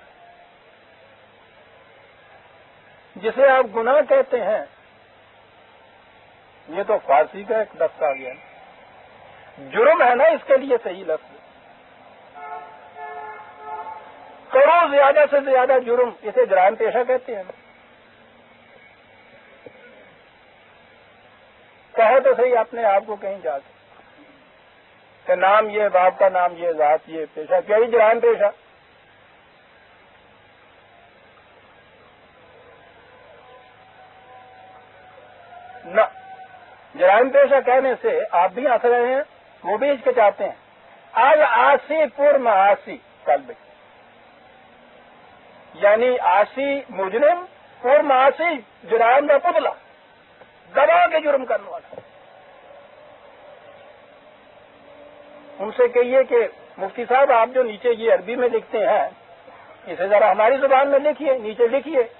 जिसे आप गुनाह कहते हैं, ये तो फारसी का एक लफ्ज आ गया। जुर्म है ना इसके लिए सही लफ्ज। करो ज़्यादा से ज़्यादा जुर्म, इसे जराम पेशा कहते हैं। कहो तो सही, अपने आप को कहीं जाके कि नाम ये, बाप का नाम ये, जात ये, पेशा, क्या ही जराम पेशा? न जराम पेशा कहने से आप भी हंस रहे हैं, वो भी हिचकिचाते हैं। आज आशी पूर्व आसी कल यानी आशी मुजरिम पूर्व आसी जुराम का पुतला। दबा के जुर्म करने वाला। उनसे कहिए कि, मुफ्ती साहब, आप जो नीचे ये अरबी में लिखते हैं, इसे जरा हमारी ज़ुबान में लिखिए, नीचे लिखिए।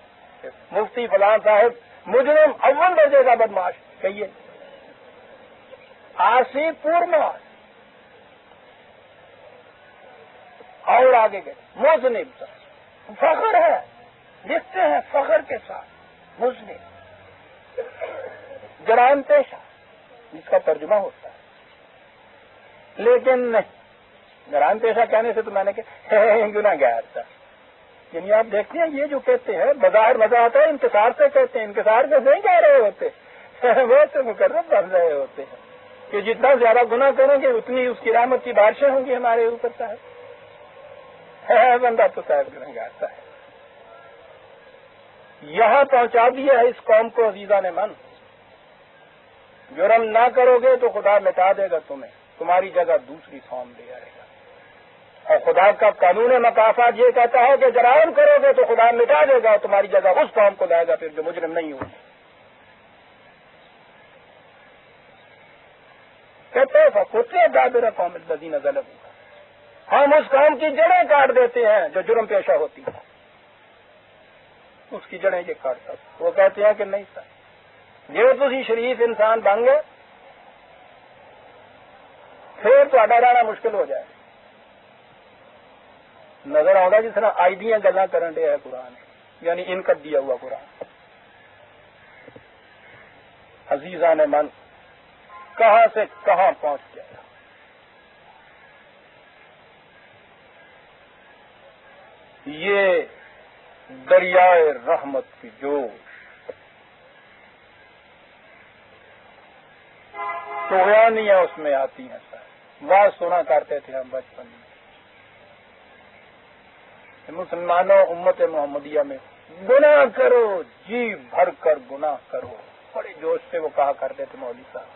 मुफ्ती फलान साहब, मुजरिम अव्वल दर्जे का बदमाश, कहिए। आसी पूर्णमास और आगे गए। मुजनिब फखर है। लिखते हैं फखर के साथ। मुजनिब पेशा जिसका तर्जुमा होता है। लेकिन पेशा कहने से तो मैंने कहा गुना गया था यानी आप देखते हैं, ये जो कहते हैं, बाज़ार मज़ा आता है, इंतज़ार से कहते हैं, इंतज़ार से नहीं कह रहे होते। <laughs> वो तो मुकर्रब बन रहे होते हैं। कि जितना ज़्यादा गुना करेंगे, उतनी उसकी रामत की बारिशें होंगी हमारे ऊपर साहब। <laughs> है, बंदा तो साहब गुनहगार है। यहाँ पहुँचा दिया है इस कौम को अजीजा ने मन। जुर्म ना करोगे तो खुदा मिटा देगा तुम्हें। तुम्हारी जगह दूसरी फॉर्म ले आएगा। और खुदा का कानून मकाफात ये कहता है कि जरायम करोगे तो खुदा मिटा देगा तुम्हारी जगह उस फॉर्म को लाएगा, फिर जो मुजरम नहीं होगी। कहते हैं फकुते दाबिर कौम लदीन गलत हम उस कौम की जड़ें काट देते हैं जो जुर्म पेशा होती है। उसकी जड़ें ये काटता वो कहते हैं कि नहीं, सर ਜੇ ਤੁਸੀਂ ਸ਼ਰੀਫ ਇਨਸਾਨ ਬਣ ਗਏ ਫਿਰ ਤੁਹਾਡਾ ਰਹਿਣਾ ਮੁਸ਼ਕਲ ਹੋ ਜਾਏ ਨਜ਼ਰ ਆਉਂਦਾ ਜਿਸ ਤਰ੍ਹਾਂ ਅੱਜ ਦੀਆਂ ਗੱਲਾਂ ਕਰਨ ਡਿਆ ਕੁਰਾਨ यानी इनका दिया हुआ कुरान अजीजा ने मन कहां से कहां पहुंच गया ये दरियाए रहमत की जोश टोयानियाँ उसमें आती हैं सर। वह सुना करते थे हम बचपन में। मुसलमानों, उम्मत मोहम्मदिया में, गुनाह करो, जी भर कर गुनाह करो। बड़े जोश से वो कहा करते थे मौली साहब।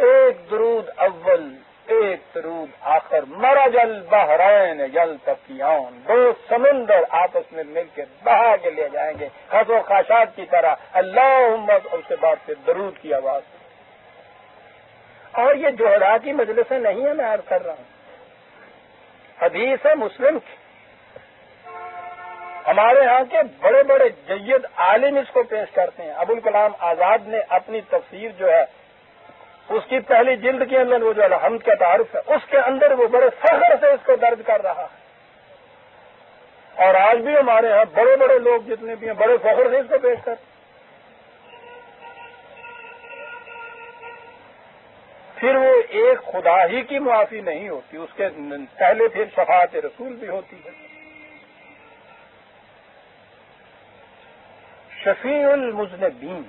एक दरूद अव्वल, एक दरूद आखिर। मरा जल बहरैन जल तकियान। दो समुंदर आपस में मिलकर बहा के ले जाएँगे। खसो खाशात की तरह। अल्लाह उम्मत उसके बाद फिर दरूद की आवाज़। और ये जोहरा की मजलिसें नहीं है, मैं अर्ज़ कर रहा हूँ। हदीस है मुस्लिम की। हमारे यहाँ के बड़े बड़े जयद आलिम इसको पेश करते हैं। अबुल कलाम आज़ाद ने अपनी तफसीर जो है, उसकी पहली जिल्द के अंदर वो जो हमद का तारुफ है, उसके अंदर वो बड़े फखर से इसको दर्ज कर रहा है। और आज भी हमारे यहाँ बड़े बड़े लोग जितने भी हैं, बड़े फखर से इसको पेश करते फिर वो एक खुदा ही की मुआफी नहीं होती, उसके पहले फिर शफात रसूल भी होती है। शफीउल मुजनबीन,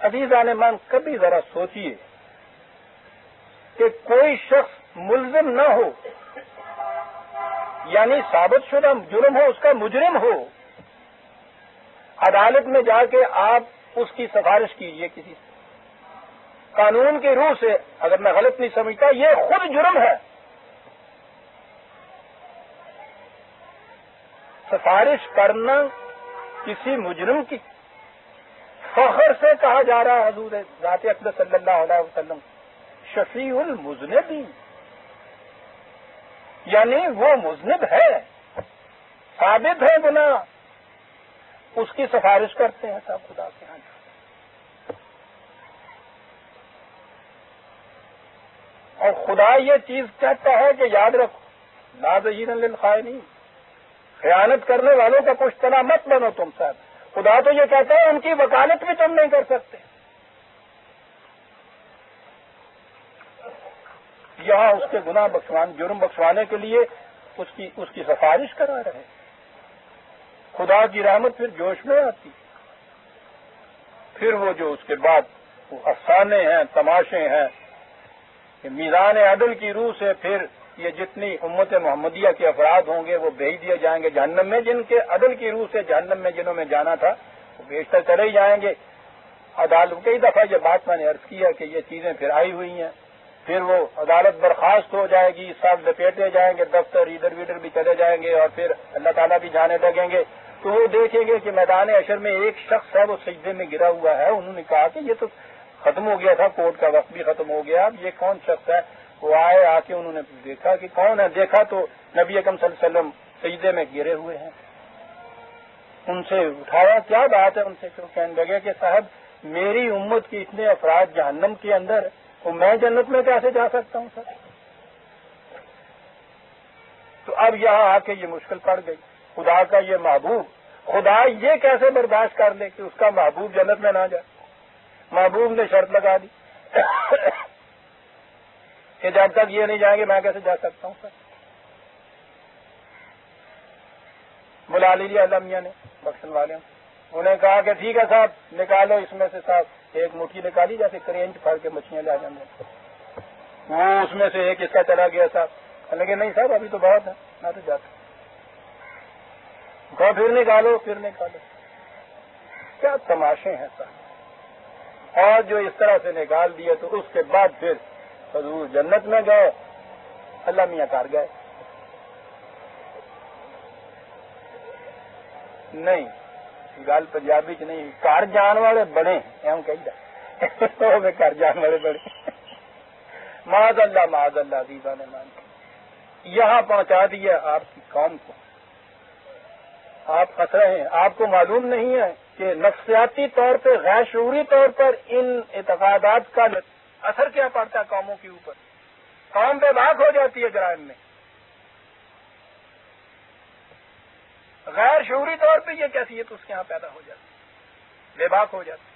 अजीजा ने मान कभी जरा सोचिए कि कोई शख्स मुलजिम न हो, यानी साबित शुदा जुर्म हो, उसका मुजरिम हो, अदालत में जाके आप उसकी सिफारिश कीजिए किसी से। कानून की रूह से, अगर मैं गलत नहीं समझता, ये खुद जुर्म है। सिफारिश करना किसी मुजरिम की फखर से कहा जा रहा है, हजूर जात अकबर सल्लल्लाहु वसल्लम। शफीउल मुजनबी। यानी वो मुजनब है। साबित है गुना उसकी सिफारिश करते हैं सब खुदा के यहाँ और खुदा ये चीज़ कहता है कि याद रखो नाजहीन खाए नहीं खयानत करने वालों का कुछ तना मत बनो तुम सब। खुदा तो ये कहता है, उनकी वकालत भी तुम नहीं कर सकते। यहाँ उसके गुना बख्शवान, जुर्म बख्शवाने के लिए उसकी उसकी सिफारिश करा रहे खुदा की रहमत फिर जोश में आती फिर वो जो उसके बाद अफसाने हैं, तमाशे हैं मीज़ान अदल की रूह से फिर ये जितनी उम्मत मोहम्मदिया के अफराद होंगे, वो भेज दिए जाएँगे जहन्नम में। जिनके अदल की रूह से जहन्नम में, जिन्होंने जाना था, वो भेजकर चले ही जाएँगे। अदालत कई दफ़ा ये बात मैंने अर्ज़ किया कि ये चीज़ें फिर आई हुई हैं। फिर वो अदालत बर्खास्त हो जाएगी, सब लपेटे जाएँगे, दफ्तर इधर विधर भी चले जाएँगे और फिर अल्लाह ताला भी जाने लगेंगे। तो वो देखेंगे कि मैदान अशर में एक शख्स है, वो सजदे में गिरा हुआ है। उन्होंने कहा कि ये तो खत्म हो गया था, कोर्ट का वक्त भी खत्म हो गया। अब ये कौन शख्स है? वो आए, आके उन्होंने देखा कि कौन है? देखा तो नबी अकम वसल्लम सजदे में गिरे हुए हैं। उनसे उठाया, क्या बात है? उनसे क्यों कहने लगे कि, साहब, मेरी उम्मत के इतने अफराद जहन्नम के अंदर तो मैं जन्नत में कैसे जा सकता हूँ, सर? तो अब यहाँ आके ये मुश्किल पड़ गई। खुदा का ये महबूब, खुदा ये कैसे बर्दाश्त कर ले कि उसका महबूब जन्नत में ना जाए? महबूब ने शर्त लगा दी। कि जब तक ये नहीं जाएँगे, मैं कैसे जा सकता हूँ, सर? बुला लीजिए अल्लाह मियाँ ने, बख्शन वाले उन्हें कहा कि ठीक है साहब, निकालो, इसमें से साहब, एक मुट्ठी निकाली, जैसे करेंट फड़ के मछलियाँ ला जाएँगे वो उसमें से एक इसका चला गया साहब। लगे नहीं साहब, अभी तो बहुत है ना तो जाता फिर निकालो फिर निकालो। क्या तमाशे हैं साहब। और जो इस तरह से निकाल दिए तो उसके बाद फिर हजूर जन्नत में गए, अल्लाह मियाँ कार गए। नहीं, गल पंजाबी च नहीं घर जान वाले बड़े एवं कही तो घर जान वाले बड़े माज अल्लाह माज अल्लाह दीदा ने मान यहाँ पहुँचा दिया आपकी कौम को। आप फंस रहे हैं, आपको मालूम नहीं है कि नफ्सियाती तौर पर गैर शूरी तौर पर इन इतकादात का असर क्या पड़ता है कौमों के ऊपर? कौम बेबाक हो जाती है जराइम में। गैर शूरी तौर पर यह कैफियत उसके यहाँ पैदा हो जाती है। बेबाक हो जाती है।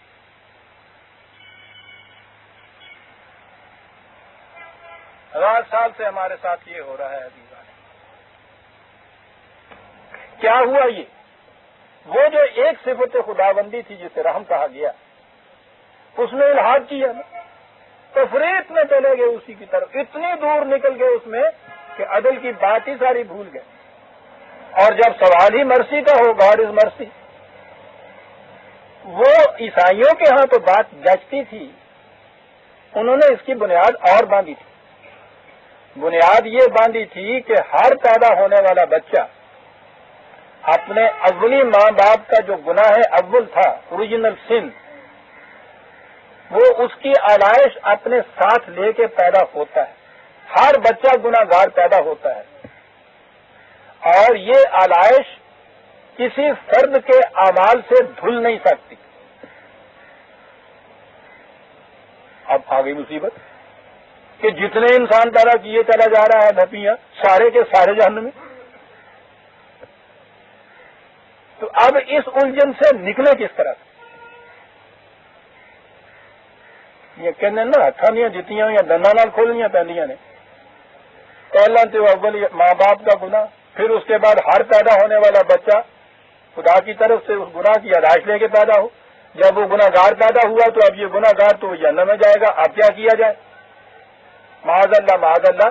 हज़ार साल से हमारे साथ ये हो रहा है अभी। क्या हुआ ये? वो जो एक सिफत खुदाबंदी थी जिसे रहम कहा गया, उसमें इलाहाद किया ना? तफरीत में चले गए उसी की तरफ़। इतनी दूर निकल गए उसमें कि अदल की बात ही सारी भूल गए। और जब सवाल ही मर्सी का हो गॉड इज़ मर्सी वो ईसाइयों के यहाँ तो बात जचती थी, उन्होंने इसकी बुनियाद और बांधी थी। बुनियाद ये बांधी थी कि हर पैदा होने वाला बच्चा अपने अव्वली माँ बाप का जो गुना है, अव्वल था ओरिजिनल सिन वो उसकी आलाइश अपने साथ लेके पैदा होता है। हर बच्चा गुनागार पैदा होता है। और ये आलाइश किसी फर्द के अमाल से धुल नहीं सकती। अब आ गई मुसीबत, कि जितने इंसान पैदा किए चला जा रहा है धपियाँ सारे के सारे जहन में। तो अब इस उलझन से निकले किस तरह से? ये कहने ना हथा दित्तियाँ या दंदा नाल खोलनियाँ पैंदियाँ ने। पहला तो अव्वल माँ बाप का गुना फिर उसके बाद हर पैदा होने वाला बच्चा, खुदा की तरफ़ से उस गुना की अदाश लेके पैदा हो। जब वो गुनागार पैदा हुआ तो अब ये गुनागार तो जन्म में जाएगा, अब क्या किया जाए? महाजल्ला महाजल्ला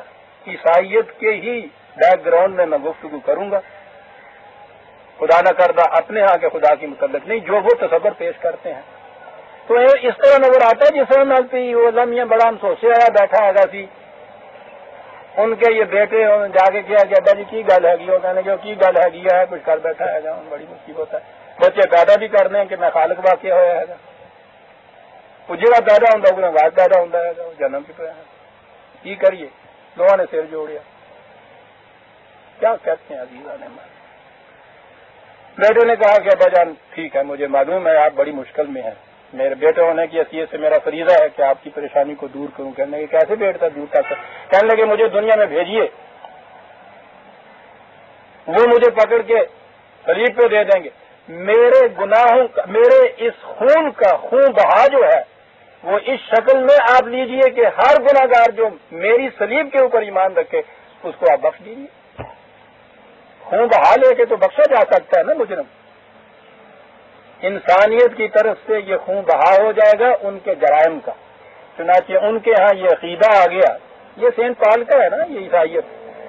ईसाइत के ही बैकग्राउंड में मैं गुफ्तु करूँगा। खुदा न रहा अपने यहाँ के खुदा की मुतलक नहीं, जो वो तस्वर पेश करते हैं। तो इस तरह नज़र आता है जिस तरह वो लम्हे बड़ा हम सोचे आया, बैठा है सी उनके ये बेटे जाके क्या कहता जी, की गल हैगी? उन्होंने कहा की गल हैगी? है, कुछ कर बैठा है, बड़ी मुसीबत है। बच्चे पैदा भी करने हैं कि मैं खालक वाक्य होया है जरा पैदा होंगे उन्हें बाद पैदा होंगे जन्म भी पाया की करिए? दोनों ने सिर जोड़िया क्या कहते हैं अजीजा ने? मैं बेटे ने कहा कि अब्बाजान, ठीक है, मुझे मालूम है आप बड़ी मुश्किल में हैं। मेरे बेटे होने की हैसियत से मेरा फरीजा है कि आपकी परेशानी को दूर करूँ। कहने लगे, कैसे बेटता दूर कर कहने लगे, मुझे दुनिया में भेजिए। वो मुझे पकड़ के शरीर पे दे देंगे। मेरे गुनाहों का, मेरे इस खून का, खून बहा जो है, वो इस शक्ल में आप लीजिए कि हर गुनागार जो मेरी सलीब के ऊपर ईमान रखे, उसको आप बख्श दीजिए। खून बहा लेके तो बख्शा जा सकता है ना मुजरम? इंसानियत की तरफ़ से ये खून बहा हो जाएगा उनके जराइम का। चुनाचे उनके यहाँ ये अकीदा आ गया। ये सेंट पाल का है ना, ये ईसाइत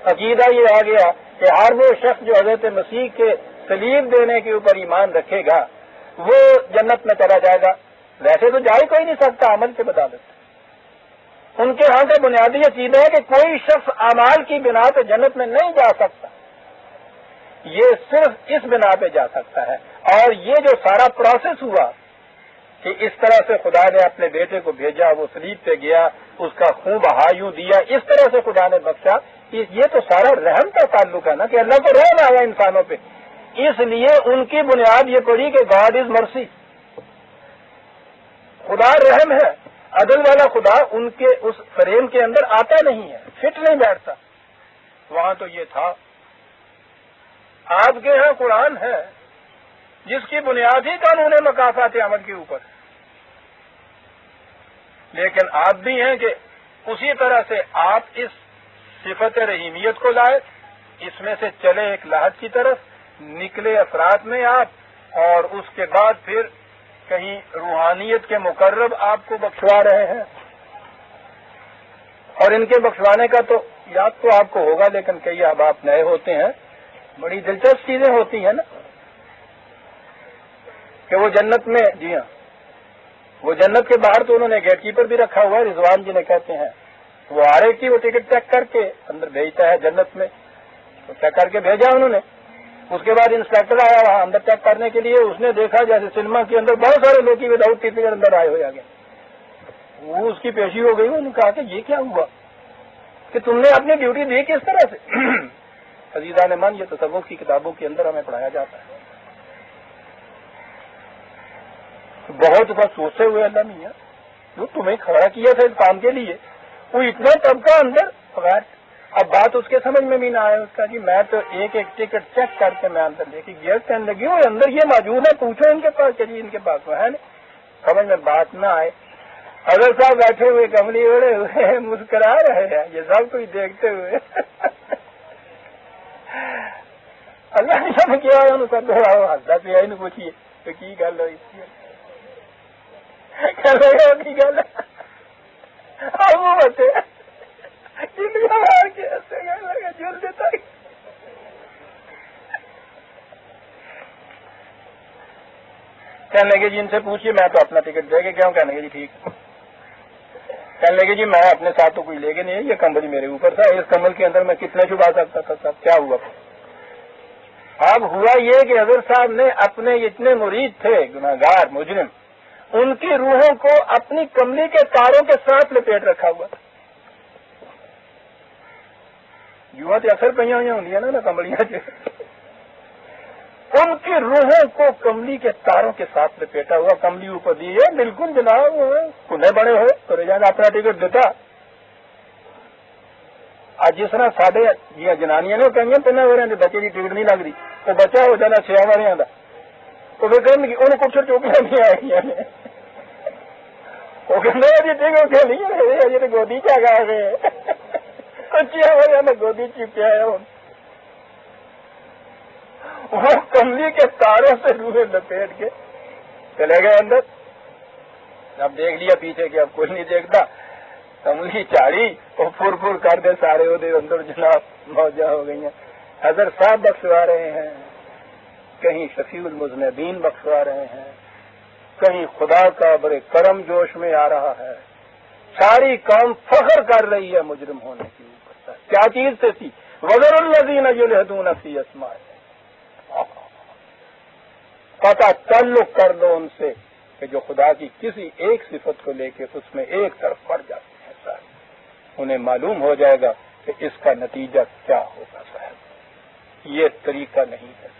अकीदा ये आ गया कि हर वो शख्स जो हज़रत मसीह के सलीब देने के ऊपर ईमान रखेगा, वो जन्नत में चला जाएगा। वैसे तो जा ही कोई नहीं सकता, अमल के बदौलत। उनके यहाँ का बुनियादी अकीदा है कि कोई शख्स अमाल की बिना पे जन्नत में नहीं जा सकता। ये सिर्फ़ इस बिना पे जा सकता है। और ये जो सारा प्रोसेस हुआ कि इस तरह से खुदा ने अपने बेटे को भेजा, वो सलीब पे गया, उसका खून बहा, यूँ दिया, इस तरह से खुदा ने बख्शा। ये तो सारा रहम का ताल्लुक है ना कि अल्लाह को रहम आया इंसानों पे। इसलिए उनकी बुनियाद ये पड़ी कि गॉड इज़ मर्सी खुदा रहम है। अदल वाला खुदा उनके, उस फ्रेम के अंदर आता नहीं है। फिट नहीं बैठता। वहाँ तो ये था आपके यहाँ कुरान है, जिसकी बुनियादी कानून मकाफात अमल के ऊपर। लेकिन आप भी हैं कि उसी तरह से आप इस सिफत रहीमियत को लाए, इसमें से चले एक लाहट की तरफ़, निकले अफराद में आप, और उसके बाद फिर कहीं रूहानियत के मुकर्रब आपको बख्शवा रहे हैं। और इनके बख्शवाने का तो याद तो आपको होगा, लेकिन कई अब आप नए होते हैं। बड़ी दिलचस्प चीज़ें होती हैं ना? कि वो जन्नत में, जी हाँ वो जन्नत के बाहर तो उन्होंने गेटकीपर भी रखा हुआ है, रिजवान जी ने कहते हैं। वो आ रही थी वो टिकट चेक करके अंदर भेजता है जन्नत में। तो चेक करके भेजा उन्होंने। उसके बाद इंस्पेक्टर आया वहाँ अंदर चेक करने के लिए। उसने देखा जैसे सिनेमा के अंदर बहुत सारे लोग विदाउट टिकट अंदर आए हुए आगे। वो उसकी पेशी हो गई। उन्होंने कहा कि ये क्या हुआ? कि तुमने अपनी ड्यूटी दी किस तरह से? अजीजा ने मन, ये तस्वुफ की किताबों के अंदर हमें पढ़ाया जाता है। तो बहुत बस सोचते हुए अल्लाह मियाँ, जो तुम्हें खड़ा किया था इस काम के लिए, वो इतना तबका अंदर बगैर अब बात उसके समझ में भी ना आया उसका जी मैं तो एक एक टिकट चेक करके मैं अंदर लेके गया कहने लगी वो अंदर ये मौजूद है, पूछो इनके पास चलिए इनके पास वो है ना समझ में बात ना आए। अगर साहब बैठे हुए कमली ओढ़े हुए मुस्करा रहे हैं, ये सब कुछ देखते हुए। ही पूछिए। तो की गल हुई कहने लगा, जी, इनसे पूछिए, मैं तो अपना टिकट देके क्यों कहने लगे, जी, ठीक कहने लगे, जी, मैं अपने साथ तो कोई लेके नहीं ये कंबल मेरे ऊपर था, इस कंबल के अंदर मैं कितने छुपा सकता था, सब क्या हुआ? अब हुआ ये कि हजर साहब ने अपने इतने मुरीद थे गुनागार मुजरिम, उनकी रूहों को अपनी कमली के तारों के साथ लपेट रखा हुआ था। युवा तो अक्सर पहिया हुई होंगी ना ना, कमलियाँ उनकी रूहों को कमली के तारों के साथ लपेटा हुआ, कमली ऊपर दी है बिल्कुल जनाब कुने बड़े हो तो रेजान अपना टिकट देता। जिस तरह साढ़े जिया जनानियाँ ने कहिए पहले हो रहे बच्चे की टिकट नहीं लग रही तो बच्चा हो जाना छह वारिया का तो कहने उन्हें कुछ चौकियाँ नहीं वो अजी तो गोदी च आ गोदी चिपया वो के तारों से रूहे लपेट के चले गए अंदर अब देख लिया पीछे कि अब कोई नहीं देखता कमली चाड़ी और फुर फुर कर दे, सारे ओदे अंदर जनाब मौजा हो गई हैं। हजर साहब बख्शवा रहे हैं, कहीं शफीउल मुजनबीन बख्शवा रहे हैं, कहीं खुदा का बड़े करम जोश में आ रहा है। सारी कौम फख्र कर रही है मुजरिम होने की ऊपर। क्या चीज़ से थी? वजर वजरुल्लजीन जुलहदून फ़ी अस्माए पता तल्लुक कर दो उनसे कि जो खुदा की किसी एक सिफत को लेके उसमें एक तरफ़ पड़ जाते उन्हें मालूम हो जाएगा कि इसका नतीजा क्या होगा साहब ये तरीका नहीं है।